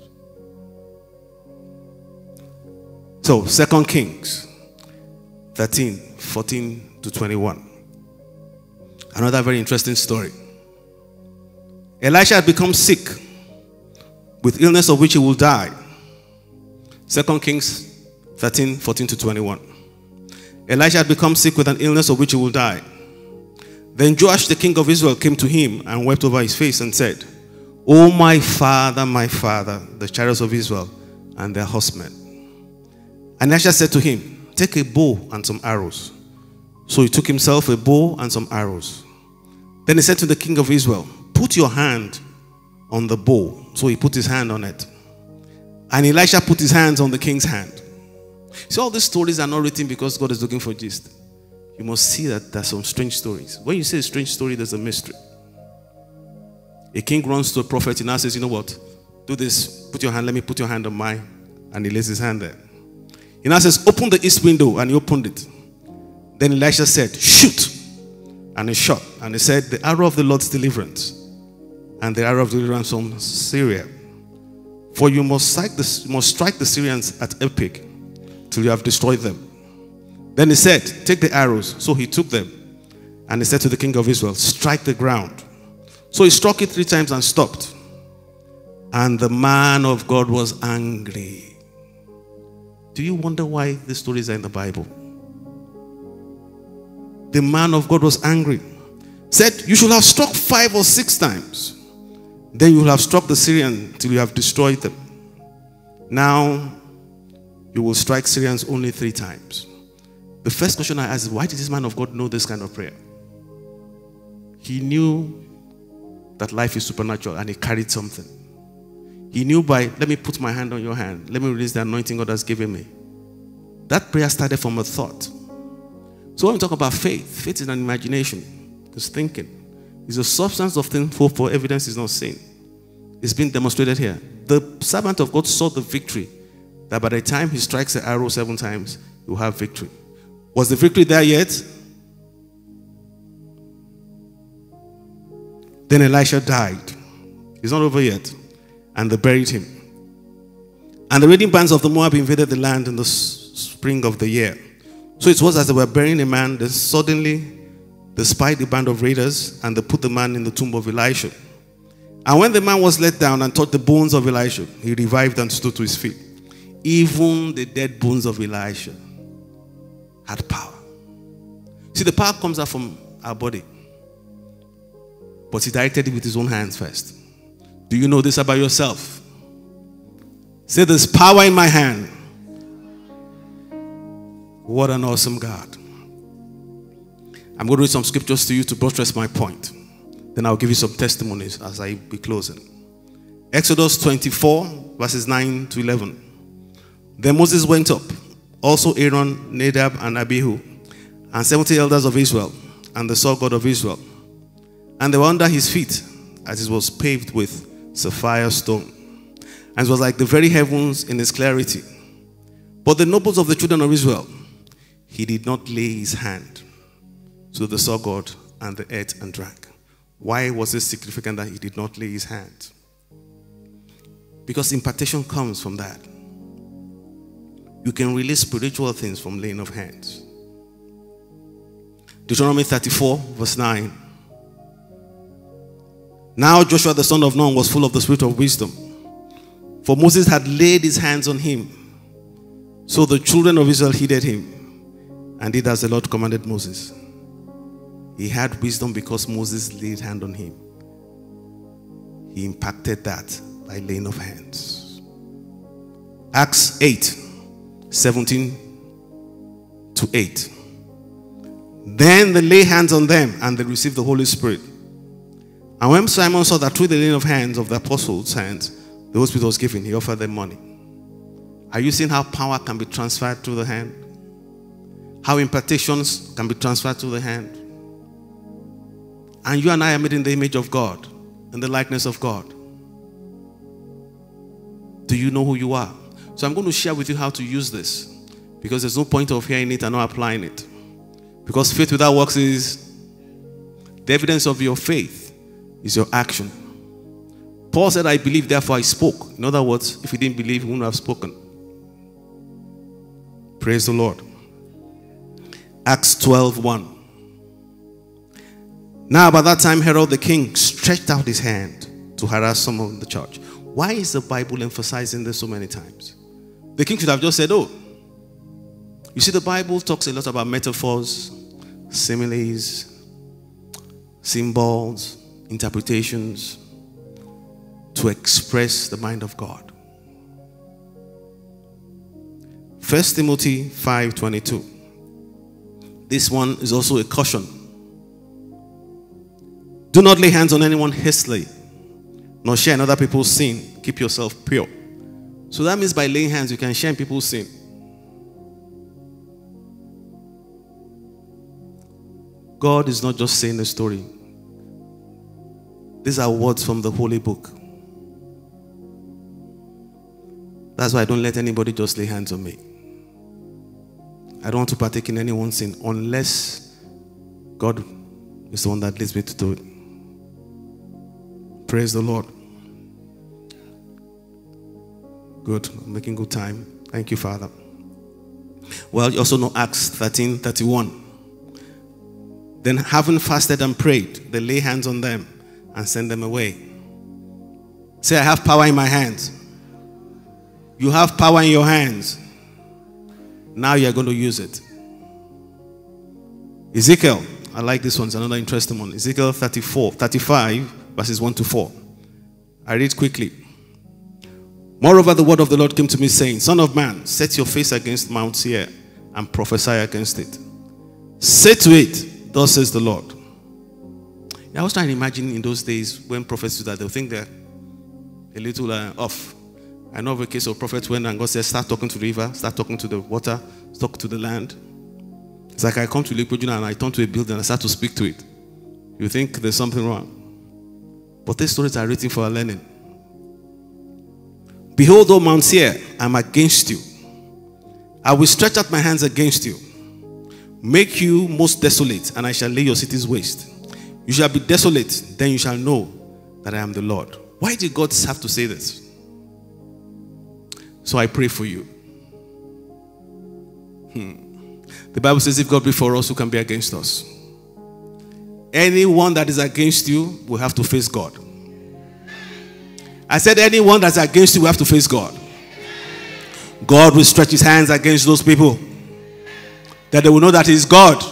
So, Second Kings 13, 14 to 21. Another very interesting story. Elisha had become sick with illness of which he will die. Second Kings 13, 14 to 21. Elisha had become sick with an illness of which he will die. Then Joash, the king of Israel, came to him and wept over his face and said, O my father, my father, the chariots of Israel and their horsemen. And Elisha said to him, Take a bow and some arrows. So he took himself a bow and some arrows. Then he said to the king of Israel, Put your hand on the bow. So he put his hand on it. And Elisha put his hands on the king's hand. See, all these stories are not written because God is looking for gist. You must see that there's some strange stories. When you say a strange story, there's a mystery. A king runs to a prophet and says, You know what? Do this. Put your hand. Let me put your hand on mine. And he lays his hand there. He now says, Open the east window. And he opened it. Then Elisha said, Shoot. And he shot. And he said, The arrow of the Lord's deliverance and the arrow of deliverance from Syria. For you must strike the, must strike the Syrians at Aphek till you have destroyed them. Then he said, Take the arrows. So he took them. And he said to the king of Israel, Strike the ground. So he struck it three times and stopped. And the man of God was angry. Do you wonder why these stories are in the Bible? The man of God was angry. Said, You should have struck five or six times. Then you will have struck the Syrian till you have destroyed them. Now you will strike Syrians only three times. The first question I ask is why did this man of God know this kind of prayer? He knew that life is supernatural and he carried something. He knew by, let me put my hand on your hand, let me release the anointing God has given me. That prayer started from a thought. So when we talk about faith, faith is an imagination, it's thinking. It's a substance of things hoped for, evidence is not seen. It's been demonstrated here. The servant of God saw the victory that by the time he strikes the arrow seven times, will have victory. Was the victory there yet? Then Elisha died. It's not over yet. And they buried him. And the raiding bands of the Moab invaded the land in the spring of the year. So it was as they were burying a man, then suddenly they spied the band of raiders and they put the man in the tomb of Elisha. And when the man was let down and touched the bones of Elisha, he revived and stood to his feet. Even the dead bones of Elisha had power. See, the power comes out from our body, but he directed it with his own hands first. Do you know this about yourself? Say, There's power in my hand. What an awesome God. I'm going to read some scriptures to you to buttress my point. Then I'll give you some testimonies as I be closing. Exodus 24, verses 9 to 11. Then Moses went up, also Aaron, Nadab, and Abihu, and 70 elders of Israel, and the saw God of Israel. And they were under his feet, as it was paved with sapphire stone, and it was like the very heavens in its clarity. But the nobles of the children of Israel, he did not lay his hand. So they saw God and they ate and drank. Why was it significant that he did not lay his hand? Because impartation comes from that. You can release spiritual things from laying of hands. Deuteronomy 34, verse 9. Now Joshua the son of Nun was full of the spirit of wisdom, for Moses had laid his hands on him. So the children of Israel heeded him and did as the Lord commanded Moses. He had wisdom because Moses laid hand on him. He impacted that by laying of hands. Acts 8, 17 to 8. Then they lay hands on them and they received the Holy Spirit. And when Simon saw that through the laying of hands of the apostles' hands, the Holy Spirit was given, he offered them money. Are you seeing how power can be transferred through the hand? How impartations can be transferred through the hand? And you and I are made in the image of God, in the likeness of God. Do you know who you are? So I'm going to share with you how to use this because there's no point of hearing it and not applying it. Because faith without works is the evidence of your faith is your action. Paul said, I believe, therefore I spoke. In other words, if he didn't believe, he wouldn't have spoken. Praise the Lord. Acts 12 1. Now, by that time, Herod the king stretched out his hand to harass some of the church. Why is the Bible emphasizing this so many times? The king should have just said, Oh, you see, the Bible talks a lot about metaphors, similes, symbols, interpretations to express the mind of God. 1 Timothy 5:22. This one is also a caution. Do not lay hands on anyone hastily, nor share in other people's sin. Keep yourself pure. So that means by laying hands, you can shame people's sin. God is not just saying a story. These are words from the holy book. That's why I don't let anybody just lay hands on me. I don't want to partake in anyone's sin unless God is the one that leads me to do it. Praise the Lord. Good. I'm making good time. Thank you, Father. Well, you also know Acts 13 31. Then, having fasted and prayed, they lay hands on them and send them away. Say, I have power in my hands. You have power in your hands. Now you are going to use it. Ezekiel, I like this one, it's another interesting one. Ezekiel 34, 35, verses 1 to 4. I read quickly. Moreover, the word of the Lord came to me, saying, Son of man, set your face against Mount Seir and prophesy against it. Say to it, Thus says the Lord. I was trying to imagine in those days when prophets do that, they'll think they're a little uh, off. I know of a case of prophets when God says, Start talking to the river, start talking to the water, talk to the land. It's like I come to Lake and I turn to a building and I start to speak to it. You think there's something wrong. But these stories are written for our learning. Behold, O Mount Seir, I'm against you. I will stretch out my hands against you, make you most desolate, and I shall lay your cities waste. You shall be desolate, then you shall know that I am the Lord. Why did God have to say this? So I pray for you. Hmm. The Bible says, if God be for us, who can be against us? Anyone that is against you will have to face God. I said, anyone that's against you we have to face God. God will stretch his hands against those people that they will know that he's God.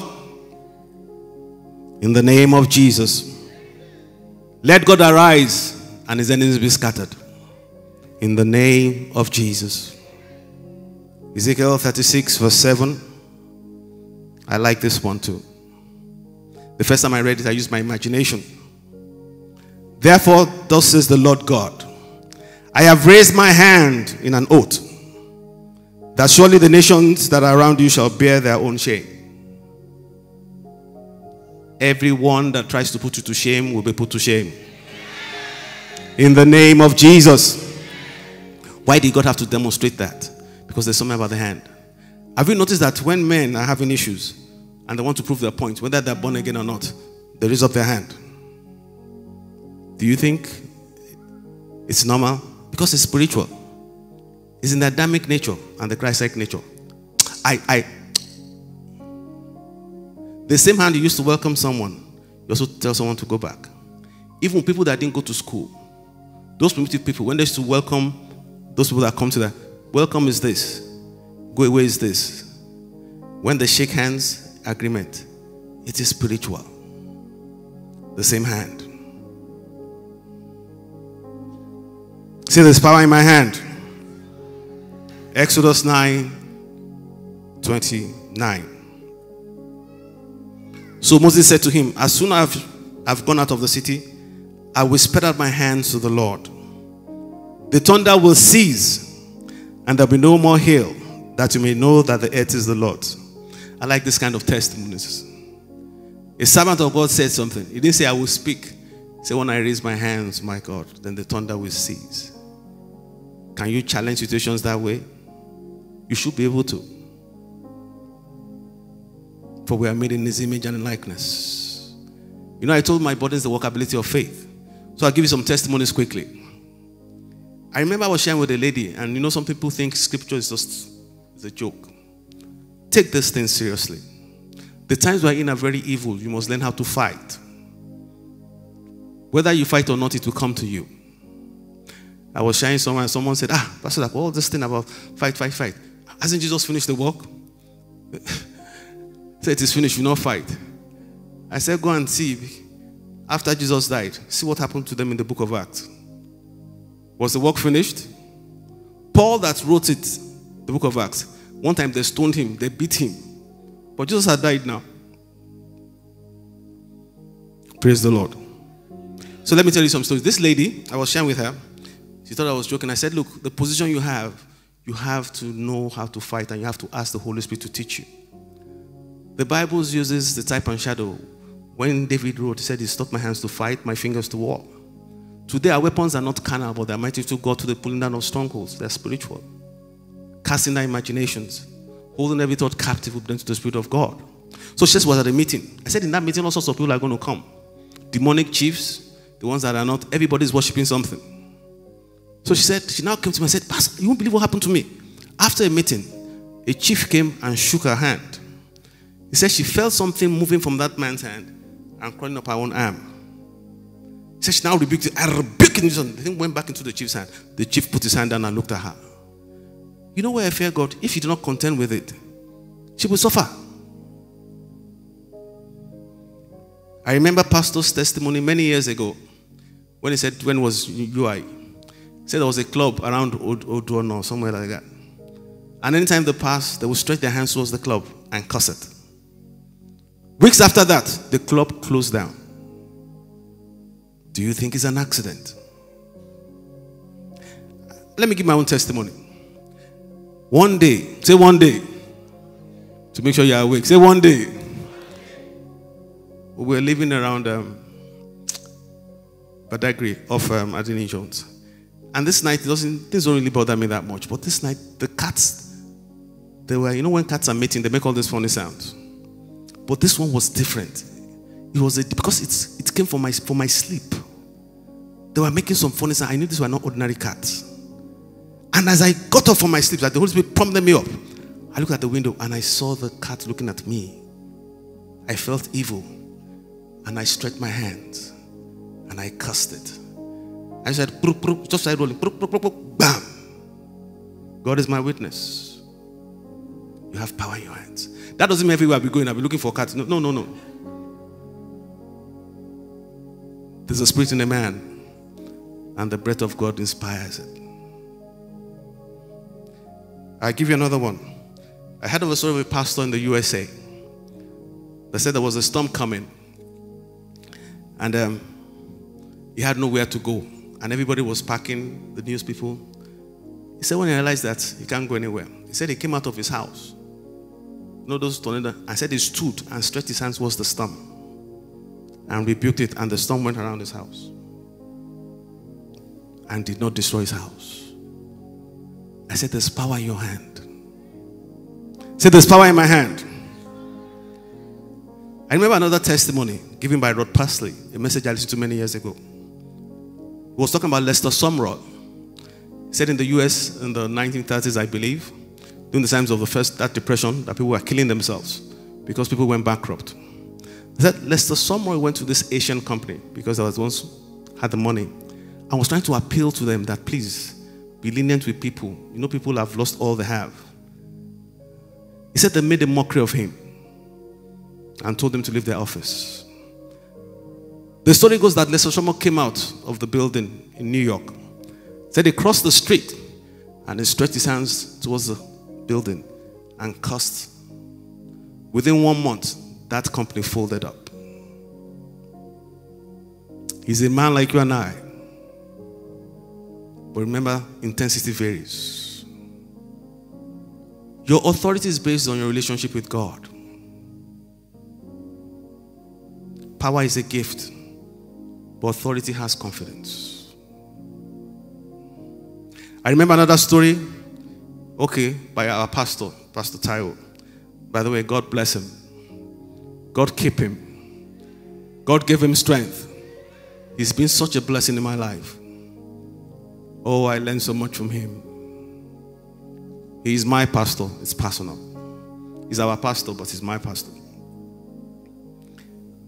In the name of Jesus. Let God arise and his enemies be scattered. In the name of Jesus. Ezekiel 36, verse 7. I like this one too. The first time I read it, I used my imagination. Therefore, thus says the Lord God I have raised my hand in an oath that surely the nations that are around you shall bear their own shame. Everyone that tries to put you to shame will be put to shame. In the name of Jesus. Why did God have to demonstrate that? Because there's something about the hand. Have you noticed that when men are having issues and they want to prove their point, whether they're born again or not, they raise up their hand? Do you think it's normal? Because it's spiritual. It's in the Adamic nature and the Christ-like nature. I, I, the same hand you used to welcome someone, you also tell someone to go back. Even people that didn't go to school, those primitive people, when they used to welcome those people that come to that, welcome is this, go away is this. When they shake hands, agreement, it is spiritual. The same hand. See, there's power in my hand. Exodus 9 29. So Moses said to him, As soon as I've, I've gone out of the city, I will spread out my hands to the Lord. The thunder will cease, and there'll be no more hail, that you may know that the earth is the Lord's. I like this kind of testimonies. A servant of God said something. He didn't say, I will speak. He said, When I raise my hands, my God, then the thunder will cease. Can you challenge situations that way? You should be able to. For we are made in his image and likeness. You know, I told my is the workability of faith. So I'll give you some testimonies quickly. I remember I was sharing with a lady, and you know, some people think scripture is just a joke. Take this thing seriously. The times we are in are very evil. You must learn how to fight. Whether you fight or not, it will come to you. I was sharing someone, and someone said, Ah, Pastor, like, all this thing about fight, fight, fight. Hasn't Jesus finished the work? [laughs] Say it is finished, you not fight. I said, Go and see. After Jesus died, see what happened to them in the book of Acts. Was the work finished? Paul that wrote it, the book of Acts, one time they stoned him, they beat him. But Jesus had died now. Praise the Lord. So let me tell you some stories. This lady, I was sharing with her, she thought I was joking. I said, Look, the position you have, you have to know how to fight and you have to ask the Holy Spirit to teach you. The Bible uses the type and shadow. When David wrote, he said, He stopped my hands to fight, my fingers to war. Today, our weapons are not carnal, but they're mighty to God to the pulling down of strongholds. They're spiritual. Casting their imaginations, holding every thought captive with to the Spirit of God. So she was at a meeting. I said, In that meeting, all sorts of people are going to come. Demonic chiefs, the ones that are not, everybody's worshiping something. So she said, She now came to me and said, Pastor, you won't believe what happened to me. After a meeting, a chief came and shook her hand. He said she felt something moving from that man's hand and crawling up her own arm. He said she now rebuked it. I rebuked it. The thing went back into the chief's hand. The chief put his hand down and looked at her. You know where I fear God? If you do not contend with it, she will suffer. I remember Pastor's testimony many years ago when he said, when was UI? Said there was a club around Odon or somewhere like that. And anytime they passed, they would stretch their hands towards the club and cuss it. Weeks after that, the club closed down. Do you think it's an accident? Let me give my own testimony. One day, say one day, to make sure you're awake, say one day. we were living around um, Badagry of um, Jones. And this night, doesn't, things don't really bother me that much. But this night, the cats, they were, you know, when cats are mating, they make all these funny sounds. But this one was different. It was a, because it's, it came from my, from my sleep. They were making some funny sounds. I knew these were not ordinary cats. And as I got up from my sleep, like the Holy Spirit prompted me up, I looked at the window and I saw the cat looking at me. I felt evil and I stretched my hands and I cursed it. I said, "Pruk, pruk," just started rolling, bam. God is my witness. You have power in your hands. That doesn't mean everywhere I'll be going, I'll be looking for cats. No, no, no, no. There's a spirit in a man, and the breath of God inspires it. I'll give you another one. I heard of a story of a pastor in the USA. They said there was a storm coming, and um, he had nowhere to go, and everybody was packing the news people. He said when he realized that he can't go anywhere, he said he came out of his house. You know those tornadoes? I said he stood and stretched his hands towards the storm and rebuked it, and the storm went around his house and did not destroy his house. I said, There's power in your hand. Said, There's power in my hand. I remember another testimony given by Rod Parsley, a message I listened to many years ago. He was talking about Lester Sumrall. He said in the US in the 1930s, I believe, during the times of the first that depression, that people were killing themselves because people went bankrupt. He said Lester Sumrall went to this Asian company because I was once had the money and was trying to appeal to them that please be lenient with people. You know, people have lost all they have. He said they made a mockery of him and told him to leave their office. The story goes that Lester Sumrall came out of the building in New York. Said he crossed the street and he stretched his hands towards the building and cursed. Within one month, that company folded up. He's a man like you and I. But remember, intensity varies. Your authority is based on your relationship with God. Power is a gift, but authority has confidence. I remember another story, okay, by our pastor, Pastor Taiwo. By the way, God bless him. God keep him. God gave him strength. He's been such a blessing in my life. Oh, I learned so much from him. He is my pastor. It's personal. He's our pastor, but he's my pastor.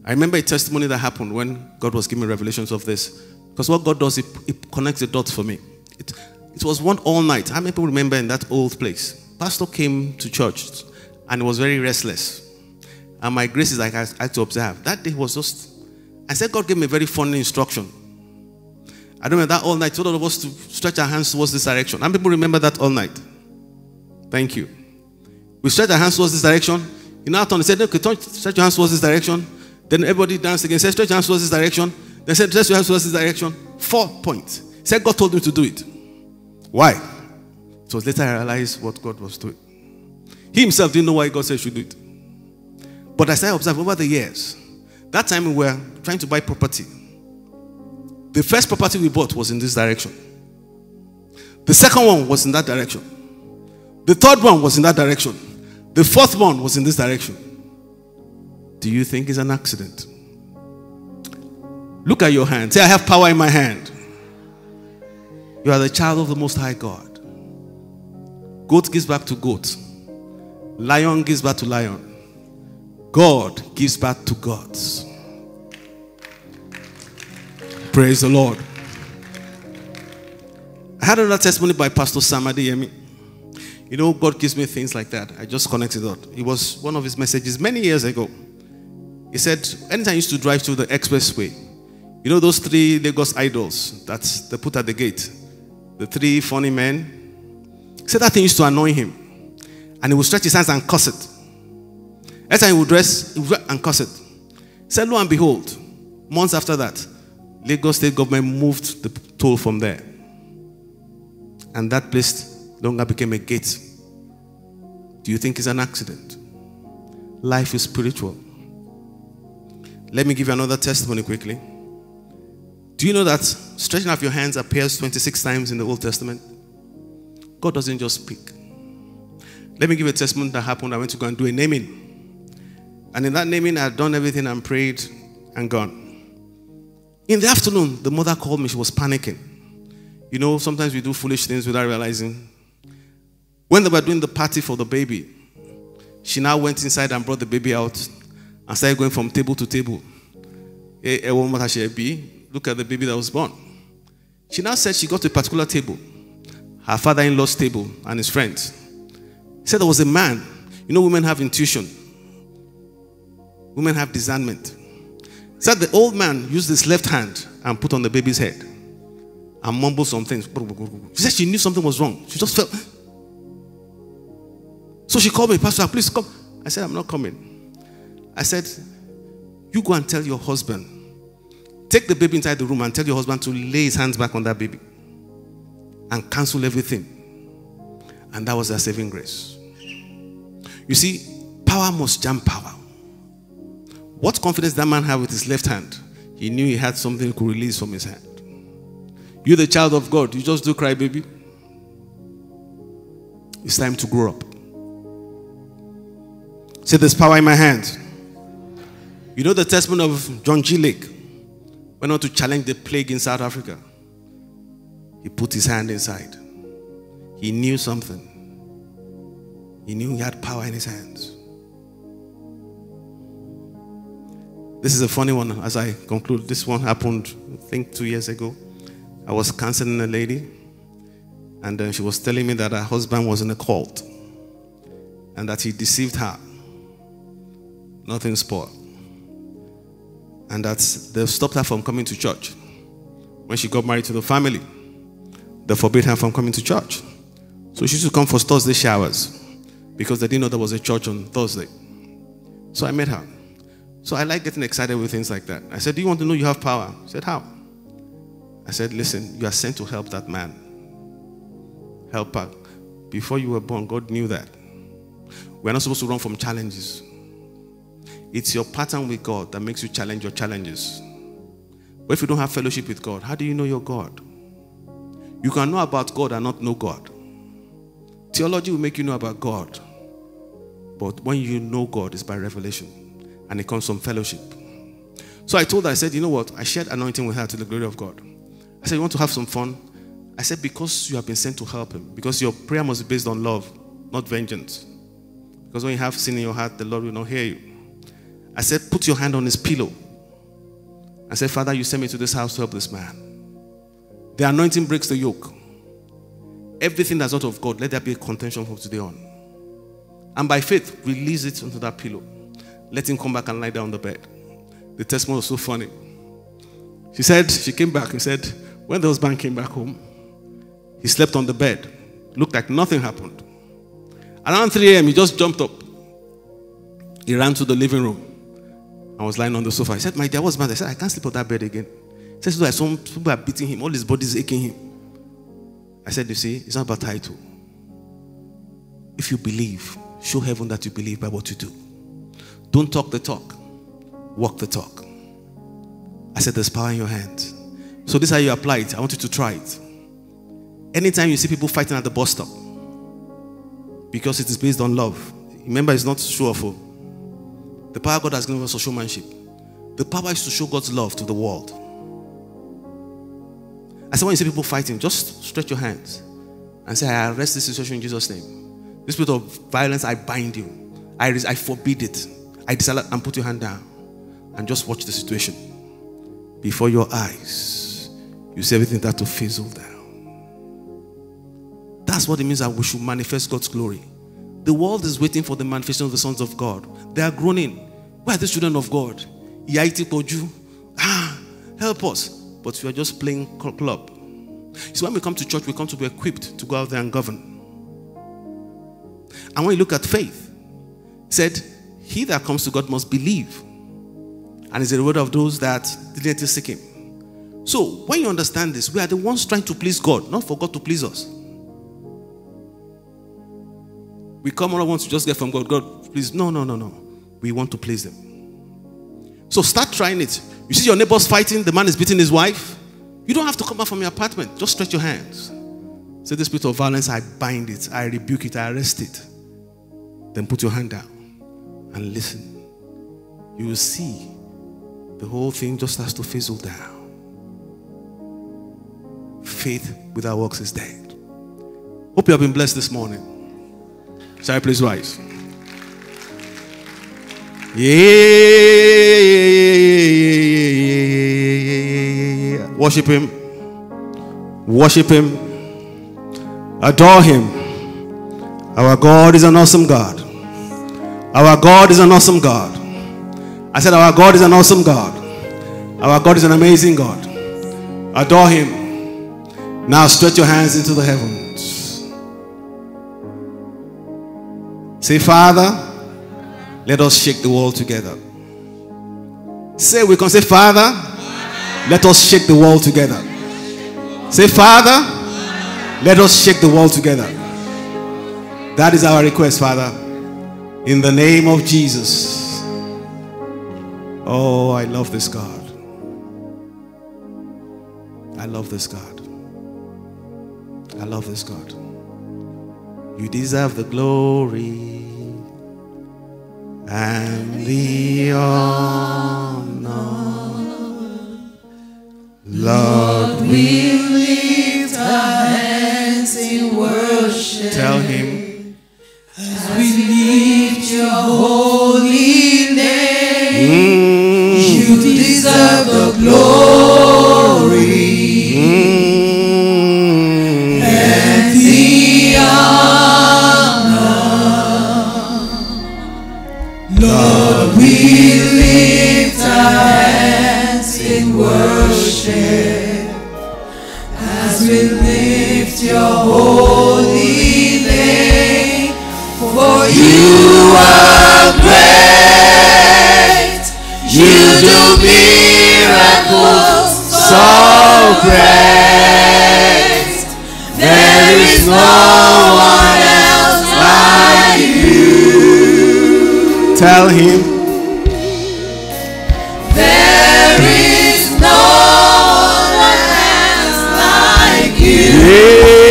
I remember a testimony that happened when God was giving me revelations of this. Because what God does, it, it connects the dots for me. It, it was one all night. How many people remember in that old place? Pastor came to church and was very restless. And my grace is like I had to observe. That day was just, I said God gave me a very funny instruction. I don't remember that all night, told all of us to stretch our hands towards this direction. How many people remember that all night? Thank you. We stretch our hands towards this direction. You know, turn, he said, okay, turn, stretch your hands towards this direction. Then everybody danced again. Said, stretch your hands towards this direction. Then said, stretch your hands towards this direction. Four points. Said, God told him to do it. Why? It was later I realized what God was doing. He himself didn't know why God said he should do it. But as I observed over the years, that time we were trying to buy property. The first property we bought was in this direction. The second one was in that direction. The third one was in that direction. The fourth one was in this direction. Do you think it's an accident? Look at your hand. Say, I have power in my hand. You are the child of the Most High God. Goat gives back to goat. Lion gives back to lion. God gives back to gods. Praise the Lord. I had another testimony by Pastor Samadi Adeyemi. You know, God gives me things like that. I just connected it. It was one of his messages many years ago. He said, anytime I used to drive through the expressway, you know those three Lagos idols that they put at the gate? The three funny men? He said that thing used to annoy him. And he would stretch his hands and curse it. Every time he would dress, he would and curse it. He said, lo and behold, months after that, Lagos state government moved the toll from there. And that place longer became a gate. Do you think it's an accident? Life is spiritual. Let me give you another testimony quickly. Do you know that stretching out your hands appears 26 times in the Old Testament? God doesn't just speak. Let me give you a testimony that happened. I went to go and do a naming. And in that naming, I had done everything and prayed and gone. In the afternoon, the mother called me. She was panicking. You know, sometimes we do foolish things without realizing. When they were doing the party for the baby, she now went inside and brought the baby out and started going from table to table. Eh, eh, I? Look at the baby that was born. She now said she got to a particular table, her father in law's table and his friends. Said there was a man. You know, women have intuition, women have discernment. Said the old man used his left hand and put on the baby's head and mumbled some things. She said she knew something was wrong. She just felt. So she called me, Pastor, please come. I said, I'm not coming. I said, You go and tell your husband Take the baby inside the room and tell your husband to lay his hands back on that baby and cancel everything. And that was their saving grace. You see, power must jump power. What confidence that man had with his left hand? He knew he had something he could release from his hand. You're the child of God. You just do cry, baby. It's time to grow up. Say, there's power in my hand. You know the testimony of John G. Lake went on to challenge the plague in South Africa. He put his hand inside. He knew something. He knew he had power in his hands. This is a funny one as I conclude. This one happened, I think, two years ago. I was counseling a lady, and then she was telling me that her husband was in a cult and that he deceived her. Nothing spoiled and that they stopped her from coming to church. When she got married to the family, they forbade her from coming to church. So she used to come for Thursday showers because they didn't know there was a church on Thursday. So I met her. So I like getting excited with things like that. I said, Do you want to know you have power? She said, How? I said, Listen, you are sent to help that man. Help her. Before you were born, God knew that. We're not supposed to run from challenges. It's your pattern with God that makes you challenge your challenges. But if you don't have fellowship with God, how do you know your God? You can know about God and not know God. Theology will make you know about God. But when you know God, it's by revelation. And it comes from fellowship. So I told her, I said, you know what? I shared anointing with her to the glory of God. I said, you want to have some fun? I said, because you have been sent to help him. Because your prayer must be based on love, not vengeance. Because when you have sin in your heart, the Lord will not hear you. I said, Put your hand on his pillow. I said, Father, you sent me to this house to help this man. The anointing breaks the yoke. Everything that's out of God, let there be a contention from today on. And by faith, release it onto that pillow. Let him come back and lie down on the bed. The testimony was so funny. She said, she came back and said, when the husband came back home, he slept on the bed. Looked like nothing happened. Around 3 a.m., he just jumped up. He ran to the living room. I was lying on the sofa. He said, My dear, what's matter? I said, I can't sleep on that bed again. He said, so I saw people are beating him, all his body is aching him. I said, You see, it's not about title. If you believe, show heaven that you believe by what you do. Don't talk the talk, walk the talk. I said, There's power in your hands. So this is how you apply it. I want you to try it. Anytime you see people fighting at the bus stop, because it is based on love. Remember, it's not show off. Oh. The power God has given us for showmanship. The power is to show God's love to the world. I said, when you see people fighting, just stretch your hands and say, I arrest this situation in Jesus' name. This spirit of violence, I bind you. I, I forbid it. I disallow and put your hand down and just watch the situation. Before your eyes, you see everything that to fizzle down. That's what it means that we should manifest God's glory. The world is waiting for the manifestation of the sons of God. They are groaning. Where are the children of God? Ah, help us. But we are just playing club. So when we come to church, we come to be equipped to go out there and govern. And when you look at faith, said, He that comes to God must believe. And is the reward of those that diligently seek Him. So when you understand this, we are the ones trying to please God, not for God to please us. We come all want to just get from God. God, please. No, no, no, no. We want to please them. So start trying it. You see your neighbors fighting, the man is beating his wife. You don't have to come out from your apartment. Just stretch your hands. Say, the spirit of violence, I bind it, I rebuke it, I arrest it. Then put your hand down and listen. You will see the whole thing just has to fizzle down. Faith without works is dead. Hope you have been blessed this morning. Shall I please rise? Yeah, Worship Him. Worship Him. Adore Him. Our God is an awesome God. Our God is an awesome God. I said, Our God is an awesome God. Our God is an amazing God. Adore Him. Now stretch your hands into the heavens. Say, Father, let us shake the world together. Say, we can say, Father, let us shake the world together. Say, Father, let us shake the world together. That is our request, Father. In the name of Jesus. Oh, I love this God. I love this God. I love this God. You deserve the glory and the honor. Lord, We lift our hands in worship tell him, as we lift your holy worship as we lift your holy name. For you are great, you do miracles so great. There is no one else like you. tell him, like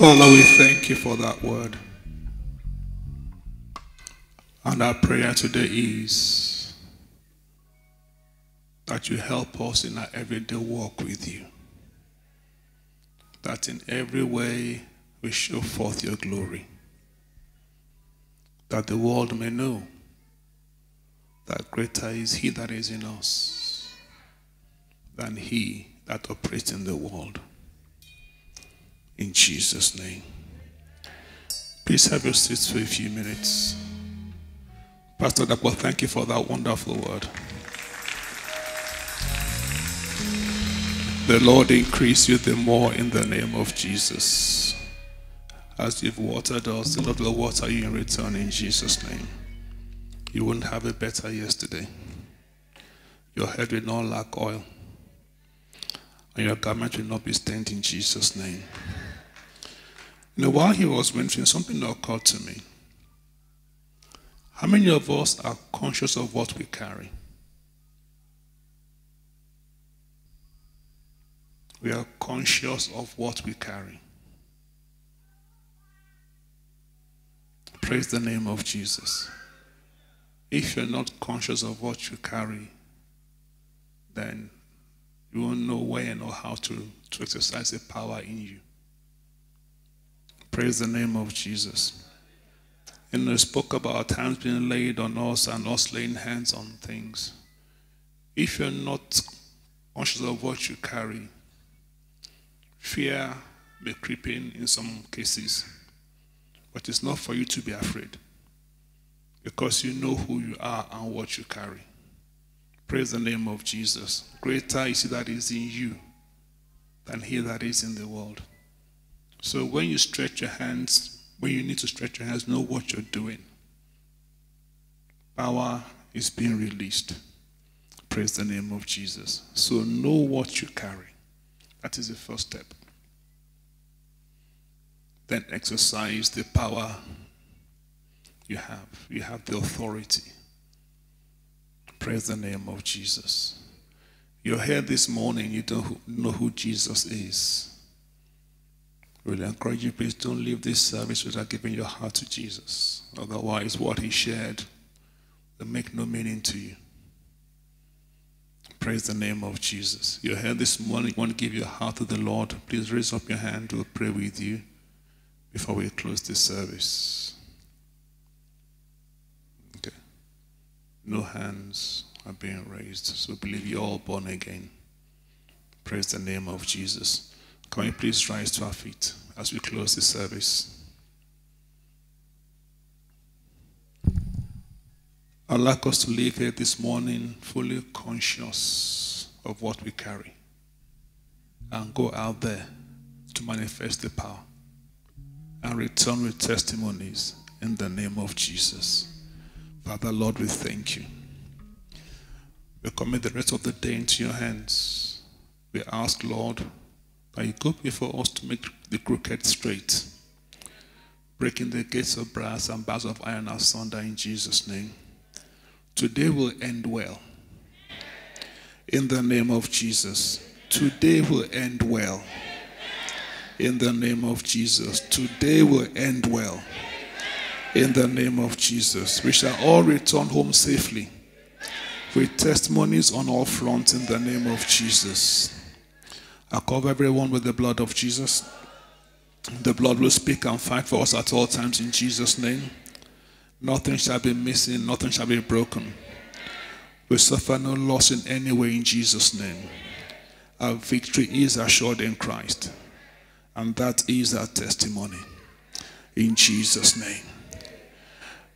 Father, we thank you for that word. And our prayer today is that you help us in our everyday walk with you. That in every way we show forth your glory. That the world may know that greater is he that is in us than he that operates in the world. In Jesus' name. Please have your seats for a few minutes. Pastor Dakwa, thank you for that wonderful word. The Lord increase you the more in the name of Jesus. As you've watered us, the Lord will water you in return in Jesus' name. You wouldn't have it better yesterday. Your head will not lack oil, and your garment will not be stained in Jesus' name. Know, while he was mentioning, something occurred to me. How many of us are conscious of what we carry? We are conscious of what we carry. Praise the name of Jesus. If you're not conscious of what you carry, then you won't know where and know how to, to exercise the power in you. Praise the name of Jesus. And I spoke about hands being laid on us and us laying hands on things. If you're not conscious of what you carry, fear may creep in in some cases, but it's not for you to be afraid because you know who you are and what you carry. Praise the name of Jesus. Greater is he that is in you than he that is in the world. So when you stretch your hands, when you need to stretch your hands, know what you're doing. Power is being released. Praise the name of Jesus. So know what you carry. That is the first step. Then exercise the power you have. You have the authority. Praise the name of Jesus. You're here this morning, you don't know who Jesus is. Really encourage you, please don't leave this service without giving your heart to Jesus. Otherwise, what he shared will make no meaning to you. Praise the name of Jesus. You're here this morning, you want to give your heart to the Lord. Please raise up your hand, we'll pray with you before we close this service. Okay. No hands are being raised. So believe you're all born again. Praise the name of Jesus. Can we please rise to our feet as we close the service? I'd like us to leave here this morning fully conscious of what we carry and go out there to manifest the power and return with testimonies in the name of Jesus. Father, Lord, we thank you. We commit the rest of the day into your hands. We ask, Lord, go before us to make the crooked straight, breaking the gates of brass and bars of iron asunder in Jesus' name. Today will end well. In the name of Jesus. Today will end well. In the name of Jesus. Today will end well. In the name of Jesus. We shall all return home safely with testimonies on all fronts in the name of Jesus. I cover everyone with the blood of Jesus. The blood will speak and fight for us at all times in Jesus' name. Nothing shall be missing, nothing shall be broken. We suffer no loss in any way in Jesus' name. Our victory is assured in Christ, and that is our testimony. In Jesus' name.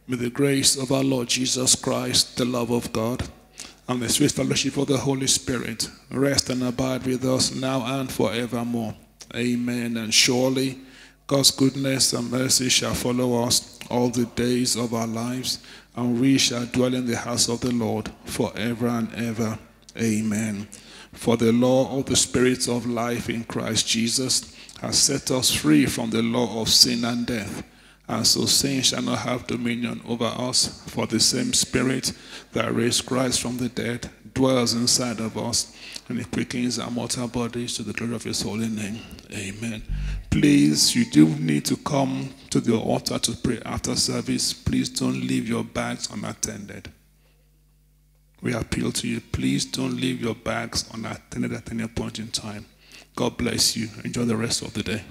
May the grace of our Lord Jesus Christ, the love of God, and the sweet fellowship of the Holy Spirit rest and abide with us now and forevermore. Amen. And surely God's goodness and mercy shall follow us all the days of our lives, and we shall dwell in the house of the Lord forever and ever. Amen. For the law of the Spirit of life in Christ Jesus has set us free from the law of sin and death. And so sin shall not have dominion over us, for the same Spirit that raised Christ from the dead dwells inside of us, and it quickens our mortal bodies to the glory of his holy name. Amen. Please, you do need to come to the altar to pray after service. Please don't leave your bags unattended. We appeal to you, please don't leave your bags unattended at any point in time. God bless you. Enjoy the rest of the day.